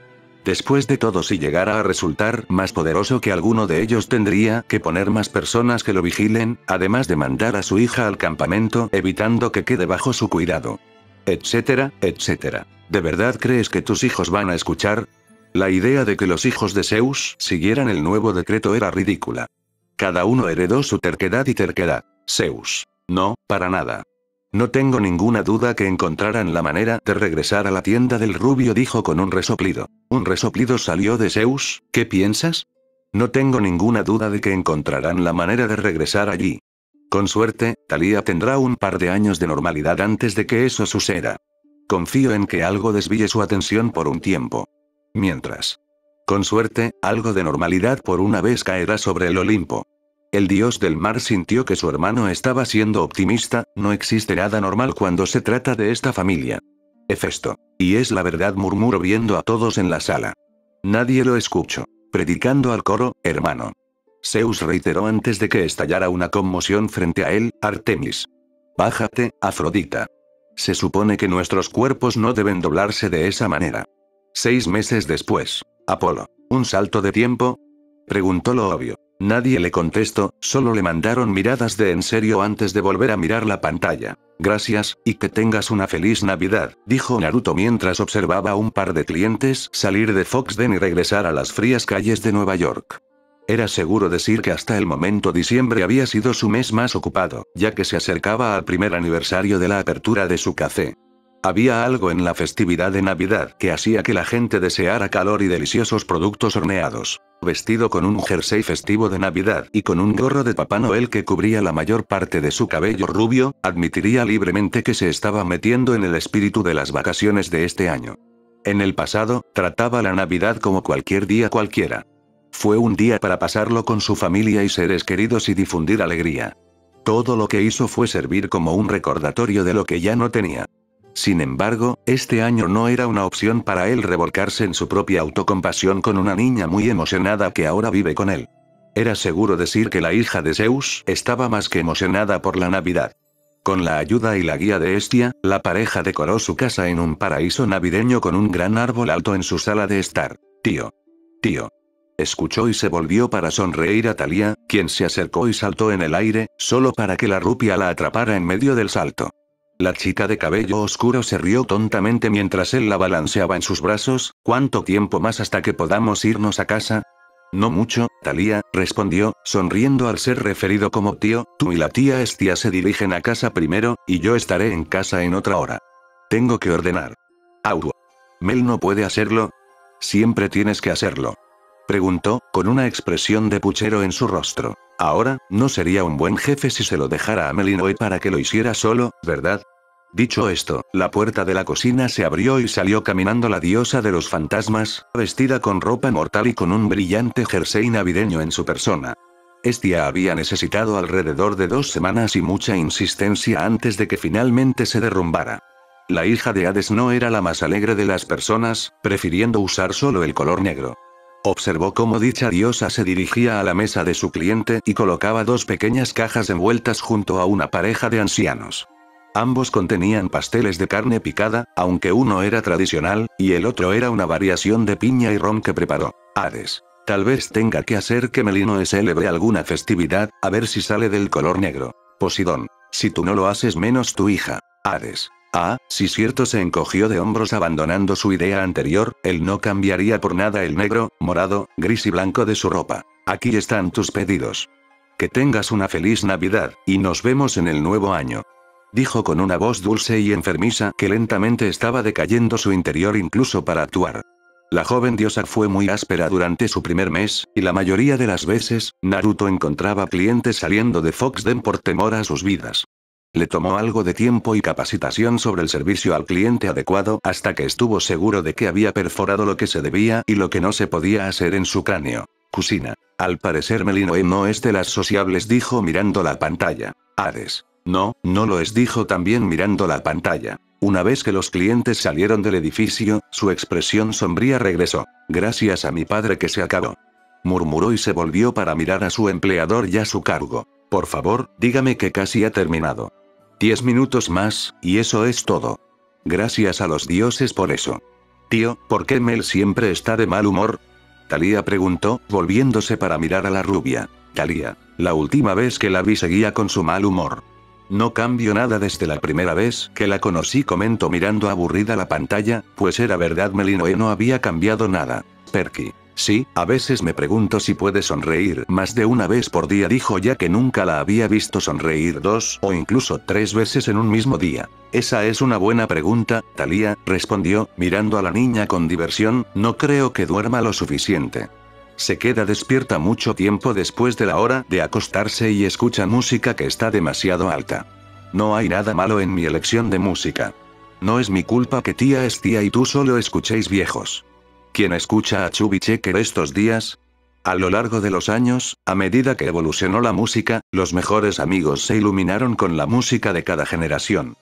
Speaker 1: Después de todo si llegara a resultar más poderoso que alguno de ellos tendría que poner más personas que lo vigilen, además de mandar a su hija al campamento evitando que quede bajo su cuidado. Etcétera, etcétera. ¿De verdad crees que tus hijos van a escuchar? La idea de que los hijos de Zeus siguieran el nuevo decreto era ridícula. Cada uno heredó su terquedad y terquedad. Zeus. No, para nada. No tengo ninguna duda que encontraran la manera de regresar a la tienda del rubio, dijo con un resoplido. ¿Un resoplido salió de Zeus? ¿Qué piensas? No tengo ninguna duda de que encontrarán la manera de regresar allí. Con suerte, Talía tendrá un par de años de normalidad antes de que eso suceda. Confío en que algo desvíe su atención por un tiempo. Mientras, con suerte, algo de normalidad por una vez caerá sobre el Olimpo. El dios del mar sintió que su hermano estaba siendo optimista, no existe nada normal cuando se trata de esta familia. Hefesto. Y es la verdad murmuró viendo a todos en la sala. Nadie lo escuchó. Predicando al coro, hermano. Zeus reiteró antes de que estallara una conmoción frente a él, Artemis. Bájate, Afrodita. Se supone que nuestros cuerpos no deben doblarse de esa manera. Seis meses después. Apolo. ¿Un salto de tiempo? Preguntó lo obvio. Nadie le contestó, solo le mandaron miradas de en serio antes de volver a mirar la pantalla. Gracias, y que tengas una feliz Navidad, dijo Naruto mientras observaba a un par de clientes salir de Foxden y regresar a las frías calles de Nueva York. Era seguro decir que hasta el momento diciembre había sido su mes más ocupado, ya que se acercaba al primer aniversario de la apertura de su café. Había algo en la festividad de Navidad que hacía que la gente deseara calor y deliciosos productos horneados. Vestido con un jersey festivo de Navidad y con un gorro de Papá Noel que cubría la mayor parte de su cabello rubio, admitiría libremente que se estaba metiendo en el espíritu de las vacaciones de este año. En el pasado, trataba la Navidad como cualquier día cualquiera. Fue un día para pasarlo con su familia y seres queridos y difundir alegría. Todo lo que hizo fue servir como un recordatorio de lo que ya no tenía. Sin embargo, este año no era una opción para él revolcarse en su propia autocompasión con una niña muy emocionada que ahora vive con él. Era seguro decir que la hija de Zeus estaba más que emocionada por la Navidad. Con la ayuda y la guía de Estia, la pareja decoró su casa en un paraíso navideño con un gran árbol alto en su sala de estar. Tío. Tío. Escuchó y se volvió para sonreír a Talía, quien se acercó y saltó en el aire, solo para que la rupia la atrapara en medio del salto. La chica de cabello oscuro se rió tontamente mientras él la balanceaba en sus brazos. ¿Cuánto tiempo más hasta que podamos irnos a casa? No mucho, Talía, respondió, sonriendo al ser referido como tío, tú y la tía Estia se dirigen a casa primero, y yo estaré en casa en otra hora. Tengo que ordenar. Au. Mel no puede hacerlo. Siempre tienes que hacerlo. Preguntó, con una expresión de puchero en su rostro. Ahora, no sería un buen jefe si se lo dejara a Melinoe para que lo hiciera solo, ¿verdad? Dicho esto, la puerta de la cocina se abrió y salió caminando la diosa de los fantasmas, vestida con ropa mortal y con un brillante jersey navideño en su persona. Estia había necesitado alrededor de dos semanas y mucha insistencia antes de que finalmente se derrumbara. La hija de Hades no era la más alegre de las personas, prefiriendo usar solo el color negro. Observó cómo dicha diosa se dirigía a la mesa de su cliente y colocaba dos pequeñas cajas envueltas junto a una pareja de ancianos. Ambos contenían pasteles de carne picada, aunque uno era tradicional, y el otro era una variación de piña y ron que preparó. Hades. Tal vez tenga que hacer que Melinoe celebre alguna festividad, a ver si sale del color negro. Posidón. Si tú no lo haces menos tu hija. Hades. Ah, si cierto se encogió de hombros abandonando su idea anterior, él no cambiaría por nada el negro, morado, gris y blanco de su ropa. Aquí están tus pedidos. Que tengas una feliz Navidad, y nos vemos en el nuevo año. Dijo con una voz dulce y enfermiza que lentamente estaba decayendo su interior incluso para actuar. La joven diosa fue muy áspera durante su primer mes, y la mayoría de las veces, Naruto encontraba clientes saliendo de Foxden por temor a sus vidas. Le tomó algo de tiempo y capacitación sobre el servicio al cliente adecuado hasta que estuvo seguro de que había perforado lo que se debía y lo que no se podía hacer en su cráneo. Cusina. Al parecer Melinoe no es de las sociables dijo mirando la pantalla. Hades. No, no lo es dijo también mirando la pantalla. Una vez que los clientes salieron del edificio, su expresión sombría regresó. Gracias a mi padre que se acabó. Murmuró y se volvió para mirar a su empleador y a su cargo. Por favor, dígame que casi ha terminado. Diez minutos más, y eso es todo. Gracias a los dioses por eso. Tío, ¿por qué Mel siempre está de mal humor? Talía preguntó, volviéndose para mirar a la rubia. Talía, la última vez que la vi seguía con su mal humor. No cambio nada desde la primera vez que la conocí, comentó mirando aburrida la pantalla, pues era verdad Melinoe no había cambiado nada. Perky. Sí, a veces me pregunto si puede sonreír más de una vez por día, dijo ya que nunca la había visto sonreír dos o incluso tres veces en un mismo día. Esa es una buena pregunta, Talía, respondió, mirando a la niña con diversión, no creo que duerma lo suficiente. Se queda despierta mucho tiempo después de la hora de acostarse y escucha música que está demasiado alta. No hay nada malo en mi elección de música. No es mi culpa que tía Estia y tú solo escuchéis viejos. ¿Quién escucha a Chubby Checker estos días? A lo largo de los años, a medida que evolucionó la música, los mejores amigos se iluminaron con la música de cada generación.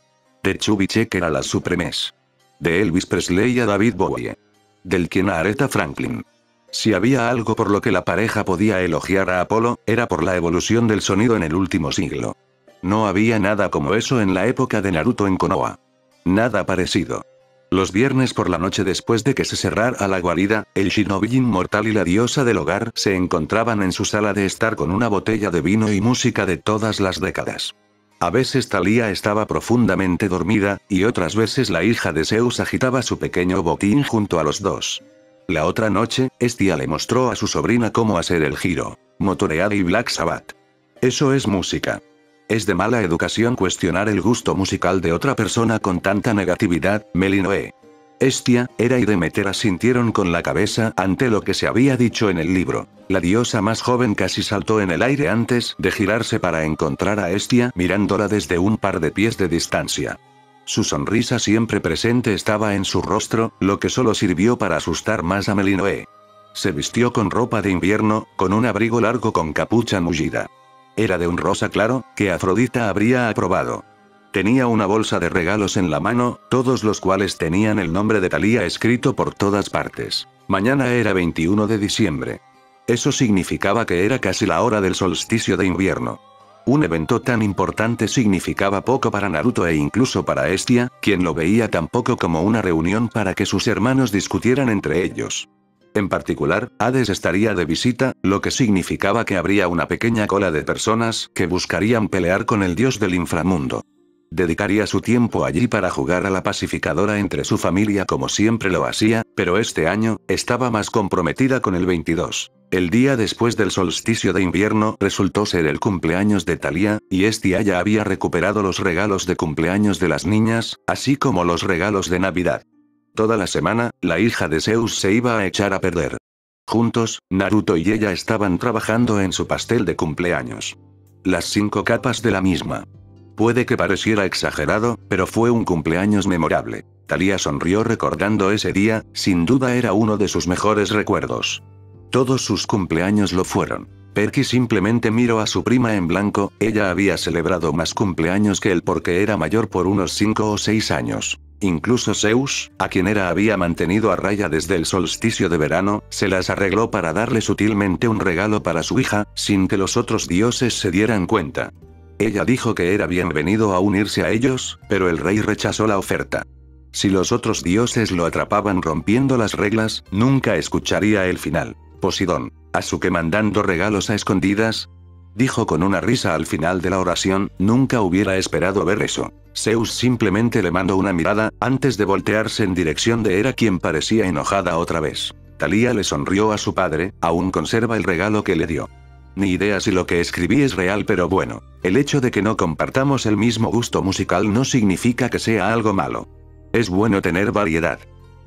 Speaker 1: De Chubby Checker a las Supremes. De Elvis Presley a David Bowie. Del quien a Aretha Franklin. Si había algo por lo que la pareja podía elogiar a Apolo, era por la evolución del sonido en el último siglo. No había nada como eso en la época de Naruto en Konoha. Nada parecido. Los viernes por la noche después de que se cerrara la guarida, el shinobi inmortal y la diosa del hogar se encontraban en su sala de estar con una botella de vino y música de todas las décadas. A veces Talía estaba profundamente dormida, y otras veces la hija de Zeus agitaba su pequeño botín junto a los dos. La otra noche, Estia le mostró a su sobrina cómo hacer el giro. Motoread y Black Sabbath. Eso es música. Es de mala educación cuestionar el gusto musical de otra persona con tanta negatividad, Melinoe. Estia, Era y Demeter asintieron con la cabeza ante lo que se había dicho en el libro. La diosa más joven casi saltó en el aire antes de girarse para encontrar a Estia mirándola desde un par de pies de distancia. Su sonrisa siempre presente estaba en su rostro, lo que solo sirvió para asustar más a Melinoe. Se vistió con ropa de invierno, con un abrigo largo con capucha mullida. Era de un rosa claro, que Afrodita habría aprobado. Tenía una bolsa de regalos en la mano, todos los cuales tenían el nombre de Talía escrito por todas partes. Mañana era 21 de diciembre. Eso significaba que era casi la hora del solsticio de invierno. Un evento tan importante significaba poco para Naruto e incluso para Estia, quien lo veía tampoco como una reunión para que sus hermanos discutieran entre ellos. En particular, Hades estaría de visita, lo que significaba que habría una pequeña cola de personas que buscarían pelear con el dios del inframundo. Dedicaría su tiempo allí para jugar a la pacificadora entre su familia como siempre lo hacía, pero este año, estaba más comprometida con el 22. El día después del solsticio de invierno resultó ser el cumpleaños de Thalía, y Estia ya había recuperado los regalos de cumpleaños de las niñas, así como los regalos de Navidad. Toda la semana, la hija de Zeus se iba a echar a perder. Juntos, Naruto y ella estaban trabajando en su pastel de cumpleaños. Las cinco capas de la misma. Puede que pareciera exagerado, pero fue un cumpleaños memorable. Talía sonrió recordando ese día, sin duda era uno de sus mejores recuerdos. Todos sus cumpleaños lo fueron. Perky simplemente miró a su prima en blanco, ella había celebrado más cumpleaños que él porque era mayor por unos 5 o 6 años. Incluso Zeus, a quien era había mantenido a raya desde el solsticio de verano, se las arregló para darle sutilmente un regalo para su hija, sin que los otros dioses se dieran cuenta. Ella dijo que era bienvenido a unirse a ellos, pero el rey rechazó la oferta. Si los otros dioses lo atrapaban rompiendo las reglas, nunca escucharía el final. Posidón. que mandando regalos a escondidas? Dijo con una risa al final de la oración, nunca hubiera esperado ver eso. Zeus simplemente le mandó una mirada, antes de voltearse en dirección de Hera quien parecía enojada otra vez. Talía le sonrió a su padre, aún conserva el regalo que le dio. Ni idea si lo que escribí es real pero bueno, el hecho de que no compartamos el mismo gusto musical no significa que sea algo malo. Es bueno tener variedad.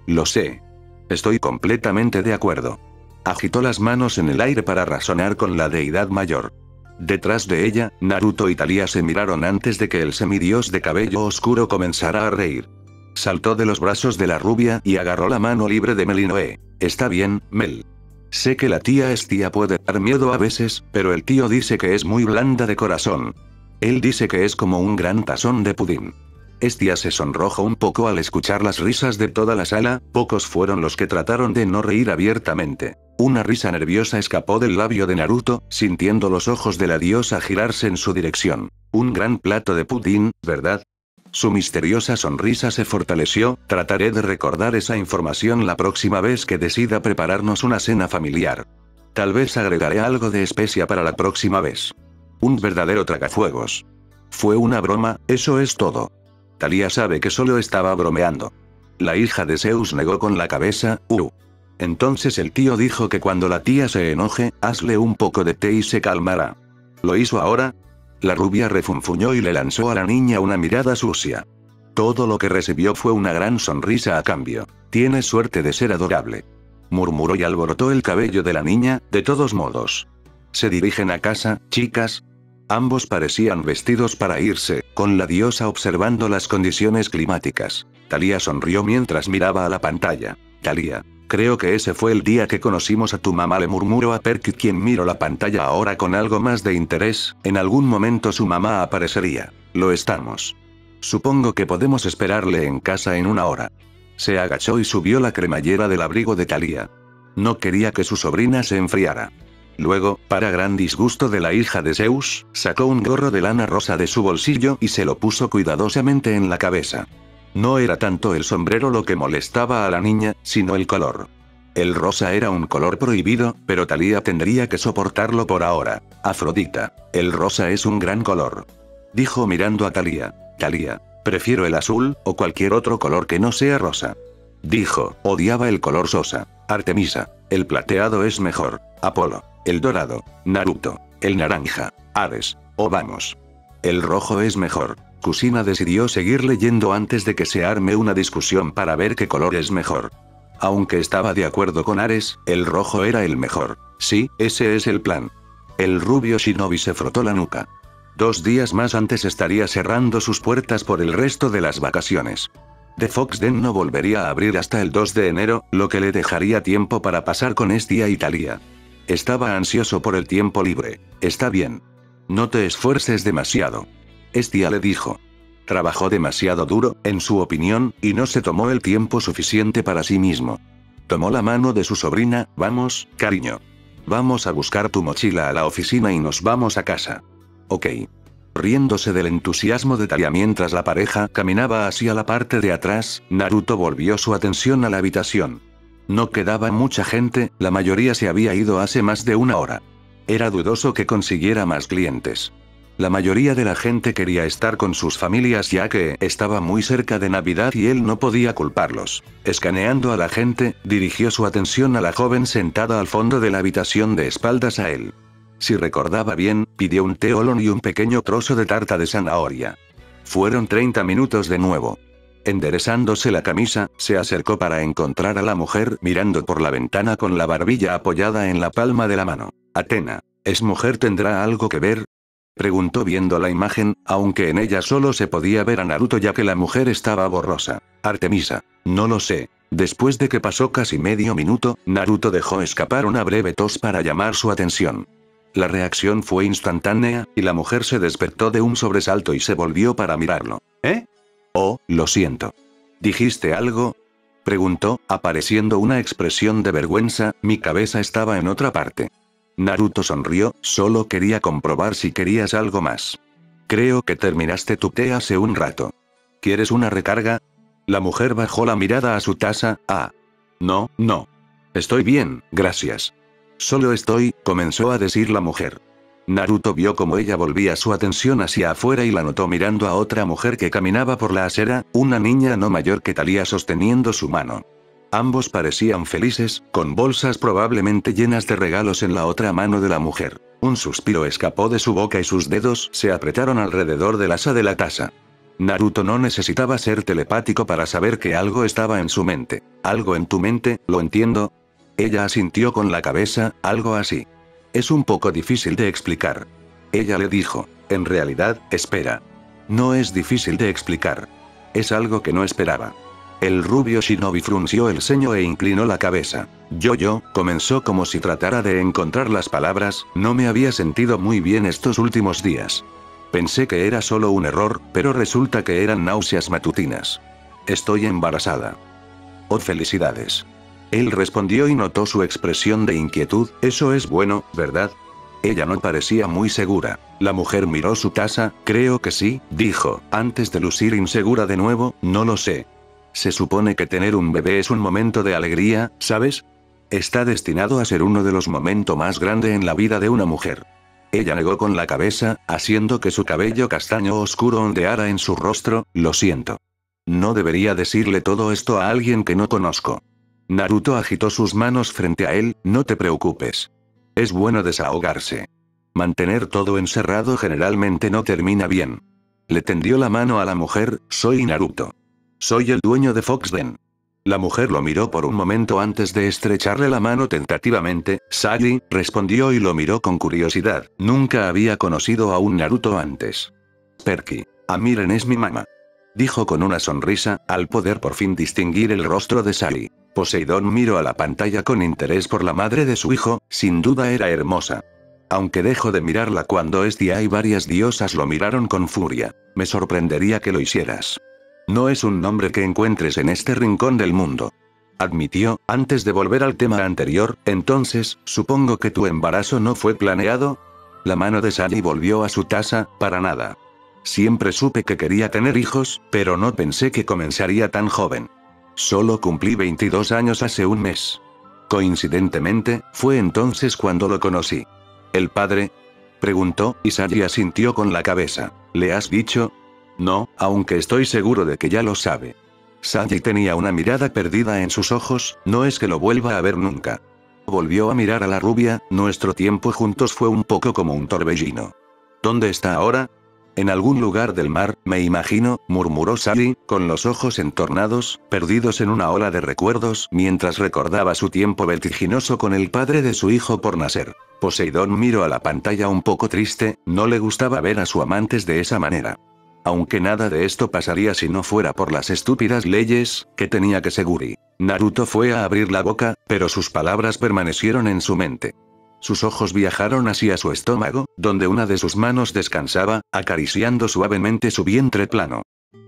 Speaker 1: Lo sé. Estoy completamente de acuerdo. Agitó las manos en el aire para razonar con la deidad mayor. Detrás de ella, Naruto y Talía se miraron antes de que el semidios de cabello oscuro comenzara a reír. Saltó de los brazos de la rubia y agarró la mano libre de Melinoe. Está bien, Mel. Sé que la tía Estia puede dar miedo a veces, pero el tío dice que es muy blanda de corazón. Él dice que es como un gran tazón de pudín. Estia se sonrojó un poco al escuchar las risas de toda la sala, pocos fueron los que trataron de no reír abiertamente. Una risa nerviosa escapó del labio de Naruto, sintiendo los ojos de la diosa girarse en su dirección. Un gran plato de pudín, ¿verdad? Su misteriosa sonrisa se fortaleció, trataré de recordar esa información la próxima vez que decida prepararnos una cena familiar. Tal vez agregaré algo de especia para la próxima vez. Un verdadero tragafuegos. Fue una broma, eso es todo. Talía sabe que solo estaba bromeando. La hija de Zeus negó con la cabeza, uh. Entonces el tío dijo que cuando la tía se enoje, hazle un poco de té y se calmará. ¿Lo hizo ahora? La rubia refunfuñó y le lanzó a la niña una mirada sucia. Todo lo que recibió fue una gran sonrisa a cambio. Tienes suerte de ser adorable. Murmuró y alborotó el cabello de la niña, de todos modos. Se dirigen a casa, chicas. Ambos parecían vestidos para irse, con la diosa observando las condiciones climáticas. Talía sonrió mientras miraba a la pantalla. Talía, Creo que ese fue el día que conocimos a tu mamá, le murmuró a Perky quien miró la pantalla ahora con algo más de interés, en algún momento su mamá aparecería. Lo estamos. Supongo que podemos esperarle en casa en una hora. Se agachó y subió la cremallera del abrigo de Talía. No quería que su sobrina se enfriara. Luego, para gran disgusto de la hija de Zeus, sacó un gorro de lana rosa de su bolsillo y se lo puso cuidadosamente en la cabeza. No era tanto el sombrero lo que molestaba a la niña, sino el color. El rosa era un color prohibido, pero Talía tendría que soportarlo por ahora. Afrodita, el rosa es un gran color. Dijo mirando a Talía. Talía, prefiero el azul, o cualquier otro color que no sea rosa. Dijo, odiaba el color sosa. Artemisa, el plateado es mejor. Apolo, el dorado. Naruto, el naranja. Ares, o vamos. El rojo es mejor. Kusina decidió seguir leyendo antes de que se arme una discusión para ver qué color es mejor. Aunque estaba de acuerdo con Ares, el rojo era el mejor. Sí, ese es el plan. El rubio shinobi se frotó la nuca. Dos días más antes estaría cerrando sus puertas por el resto de las vacaciones. The Fox Den no volvería a abrir hasta el 2 de enero, lo que le dejaría tiempo para pasar con Estia Italia. Estaba ansioso por el tiempo libre. Está bien. No te esfuerces demasiado. Estia le dijo. Trabajó demasiado duro, en su opinión, y no se tomó el tiempo suficiente para sí mismo. Tomó la mano de su sobrina, vamos, cariño. Vamos a buscar tu mochila a la oficina y nos vamos a casa. Ok. Riéndose del entusiasmo de Talia mientras la pareja caminaba hacia la parte de atrás, Naruto volvió su atención a la habitación. No quedaba mucha gente, la mayoría se había ido hace más de una hora. Era dudoso que consiguiera más clientes. La mayoría de la gente quería estar con sus familias ya que estaba muy cerca de Navidad y él no podía culparlos. Escaneando a la gente, dirigió su atención a la joven sentada al fondo de la habitación de espaldas a él. Si recordaba bien, pidió un teolón y un pequeño trozo de tarta de zanahoria. Fueron 30 minutos de nuevo. Enderezándose la camisa, se acercó para encontrar a la mujer mirando por la ventana con la barbilla apoyada en la palma de la mano. Atena. ¿Es mujer tendrá algo que ver? Preguntó viendo la imagen, aunque en ella solo se podía ver a Naruto ya que la mujer estaba borrosa. Artemisa. No lo sé. Después de que pasó casi medio minuto, Naruto dejó escapar una breve tos para llamar su atención. La reacción fue instantánea, y la mujer se despertó de un sobresalto y se volvió para mirarlo. ¿Eh? Oh, lo siento. ¿Dijiste algo? Preguntó, apareciendo una expresión de vergüenza, mi cabeza estaba en otra parte. Naruto sonrió, solo quería comprobar si querías algo más. Creo que terminaste tu té hace un rato. ¿Quieres una recarga? La mujer bajó la mirada a su taza, ah. No, no. Estoy bien, gracias. Solo estoy, comenzó a decir la mujer. Naruto vio como ella volvía su atención hacia afuera y la notó mirando a otra mujer que caminaba por la acera, una niña no mayor que Talía sosteniendo su mano. Ambos parecían felices, con bolsas probablemente llenas de regalos en la otra mano de la mujer. Un suspiro escapó de su boca y sus dedos se apretaron alrededor del asa de la taza. Naruto no necesitaba ser telepático para saber que algo estaba en su mente. Algo en tu mente, lo entiendo, ella asintió con la cabeza, algo así. Es un poco difícil de explicar. Ella le dijo, en realidad, espera. No es difícil de explicar. Es algo que no esperaba. El rubio shinobi frunció el ceño e inclinó la cabeza. Yo-yo, comenzó como si tratara de encontrar las palabras, no me había sentido muy bien estos últimos días. Pensé que era solo un error, pero resulta que eran náuseas matutinas. Estoy embarazada. Oh felicidades. Él respondió y notó su expresión de inquietud, eso es bueno, ¿verdad? Ella no parecía muy segura. La mujer miró su taza, creo que sí, dijo, antes de lucir insegura de nuevo, no lo sé. Se supone que tener un bebé es un momento de alegría, ¿sabes? Está destinado a ser uno de los momentos más grandes en la vida de una mujer. Ella negó con la cabeza, haciendo que su cabello castaño oscuro ondeara en su rostro, lo siento. No debería decirle todo esto a alguien que no conozco. Naruto agitó sus manos frente a él, no te preocupes. Es bueno desahogarse. Mantener todo encerrado generalmente no termina bien. Le tendió la mano a la mujer, soy Naruto. Soy el dueño de Foxden. La mujer lo miró por un momento antes de estrecharle la mano tentativamente, Sagi, respondió y lo miró con curiosidad, nunca había conocido a un Naruto antes. Perky. Amiren es mi mamá. Dijo con una sonrisa, al poder por fin distinguir el rostro de Sally. Poseidón miró a la pantalla con interés por la madre de su hijo, sin duda era hermosa. Aunque dejo de mirarla cuando es día y varias diosas lo miraron con furia. Me sorprendería que lo hicieras. No es un nombre que encuentres en este rincón del mundo. Admitió, antes de volver al tema anterior, entonces, supongo que tu embarazo no fue planeado. La mano de Sally volvió a su taza, para nada. Siempre supe que quería tener hijos, pero no pensé que comenzaría tan joven. Solo cumplí 22 años hace un mes. Coincidentemente, fue entonces cuando lo conocí. ¿El padre? Preguntó, y Sally asintió con la cabeza. ¿Le has dicho? No, aunque estoy seguro de que ya lo sabe. Sally tenía una mirada perdida en sus ojos, no es que lo vuelva a ver nunca. Volvió a mirar a la rubia, nuestro tiempo juntos fue un poco como un torbellino. ¿Dónde está ahora? En algún lugar del mar, me imagino, murmuró Sally, con los ojos entornados, perdidos en una ola de recuerdos, mientras recordaba su tiempo vertiginoso con el padre de su hijo por nacer. Poseidón miró a la pantalla un poco triste, no le gustaba ver a su amantes de esa manera. Aunque nada de esto pasaría si no fuera por las estúpidas leyes, que tenía que Seguri. Naruto fue a abrir la boca, pero sus palabras permanecieron en su mente. Sus ojos viajaron hacia su estómago, donde una de sus manos descansaba, acariciando suavemente su vientre plano.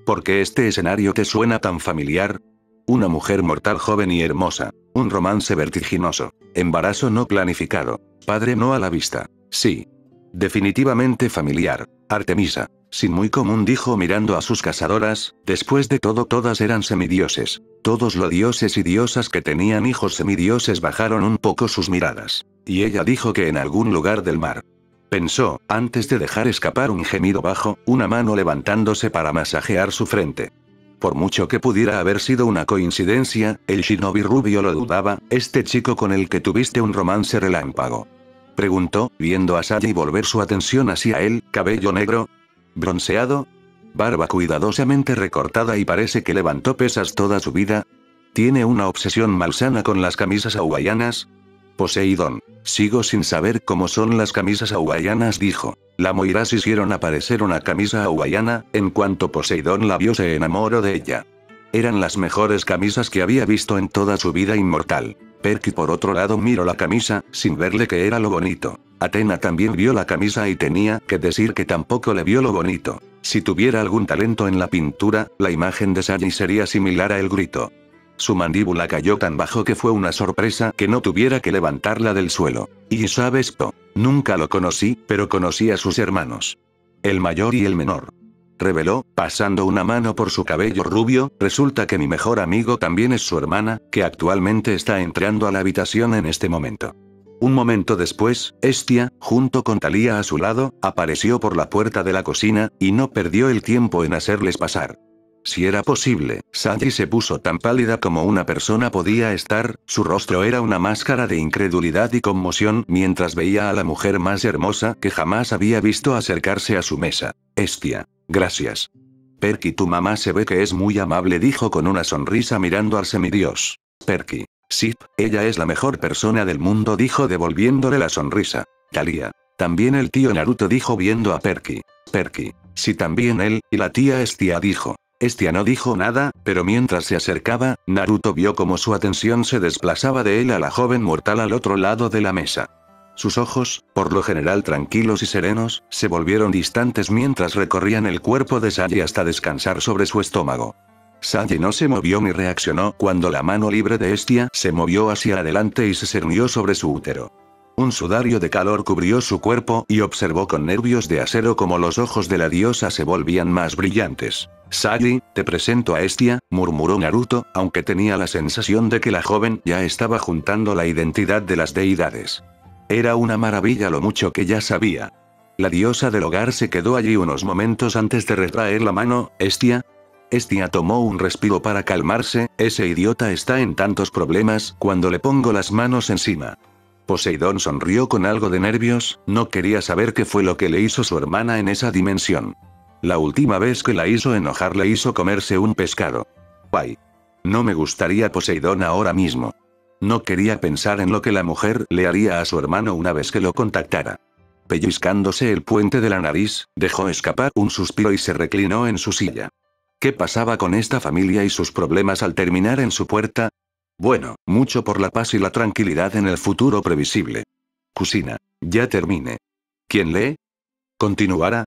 Speaker 1: ¿Por qué este escenario te suena tan familiar? Una mujer mortal joven y hermosa. Un romance vertiginoso. Embarazo no planificado. Padre no a la vista. Sí. Definitivamente familiar. Artemisa. Sin muy común dijo mirando a sus casadoras, después de todo todas eran semidioses. Todos los dioses y diosas que tenían hijos semidioses bajaron un poco sus miradas. Y ella dijo que en algún lugar del mar. Pensó, antes de dejar escapar un gemido bajo, una mano levantándose para masajear su frente. Por mucho que pudiera haber sido una coincidencia, el shinobi rubio lo dudaba, este chico con el que tuviste un romance relámpago. Preguntó, viendo a Saji volver su atención hacia él, cabello negro, bronceado, barba cuidadosamente recortada y parece que levantó pesas toda su vida. Tiene una obsesión malsana con las camisas hawaianas, Poseidón. Sigo sin saber cómo son las camisas hawaianas, dijo. La Moiras hicieron aparecer una camisa hawaiana, en cuanto Poseidón la vio se enamoró de ella. Eran las mejores camisas que había visto en toda su vida inmortal. Perky por otro lado miró la camisa, sin verle que era lo bonito. Atena también vio la camisa y tenía que decir que tampoco le vio lo bonito. Si tuviera algún talento en la pintura, la imagen de Sally sería similar a el grito. Su mandíbula cayó tan bajo que fue una sorpresa que no tuviera que levantarla del suelo. Y sabes, Po. Nunca lo conocí, pero conocí a sus hermanos. El mayor y el menor. Reveló, pasando una mano por su cabello rubio, resulta que mi mejor amigo también es su hermana, que actualmente está entrando a la habitación en este momento. Un momento después, Estia, junto con Talía a su lado, apareció por la puerta de la cocina, y no perdió el tiempo en hacerles pasar. Si era posible, Sadie se puso tan pálida como una persona podía estar, su rostro era una máscara de incredulidad y conmoción mientras veía a la mujer más hermosa que jamás había visto acercarse a su mesa. Estia. Gracias. Perky tu mamá se ve que es muy amable dijo con una sonrisa mirando al semidios. Perky. Sí, ella es la mejor persona del mundo dijo devolviéndole la sonrisa. Talia. También el tío Naruto dijo viendo a Perky. Perky. Sí también él, y la tía Estia dijo. Estia no dijo nada, pero mientras se acercaba, Naruto vio como su atención se desplazaba de él a la joven mortal al otro lado de la mesa. Sus ojos, por lo general tranquilos y serenos, se volvieron distantes mientras recorrían el cuerpo de Sagi hasta descansar sobre su estómago. Sagi no se movió ni reaccionó cuando la mano libre de Estia se movió hacia adelante y se cernió sobre su útero. Un sudario de calor cubrió su cuerpo y observó con nervios de acero como los ojos de la diosa se volvían más brillantes. Sagi, te presento a Estia, murmuró Naruto, aunque tenía la sensación de que la joven ya estaba juntando la identidad de las deidades. Era una maravilla lo mucho que ya sabía. La diosa del hogar se quedó allí unos momentos antes de retraer la mano, Estia. Estia tomó un respiro para calmarse, ese idiota está en tantos problemas cuando le pongo las manos encima. Poseidón sonrió con algo de nervios, no quería saber qué fue lo que le hizo su hermana en esa dimensión. La última vez que la hizo enojar le hizo comerse un pescado. Ay. No me gustaría Poseidón ahora mismo. No quería pensar en lo que la mujer le haría a su hermano una vez que lo contactara. Pellizcándose el puente de la nariz, dejó escapar un suspiro y se reclinó en su silla. ¿Qué pasaba con esta familia y sus problemas al terminar en su puerta? Bueno, mucho por la paz y la tranquilidad en el futuro previsible. Cusina. Ya termine. ¿Quién lee? Continuará,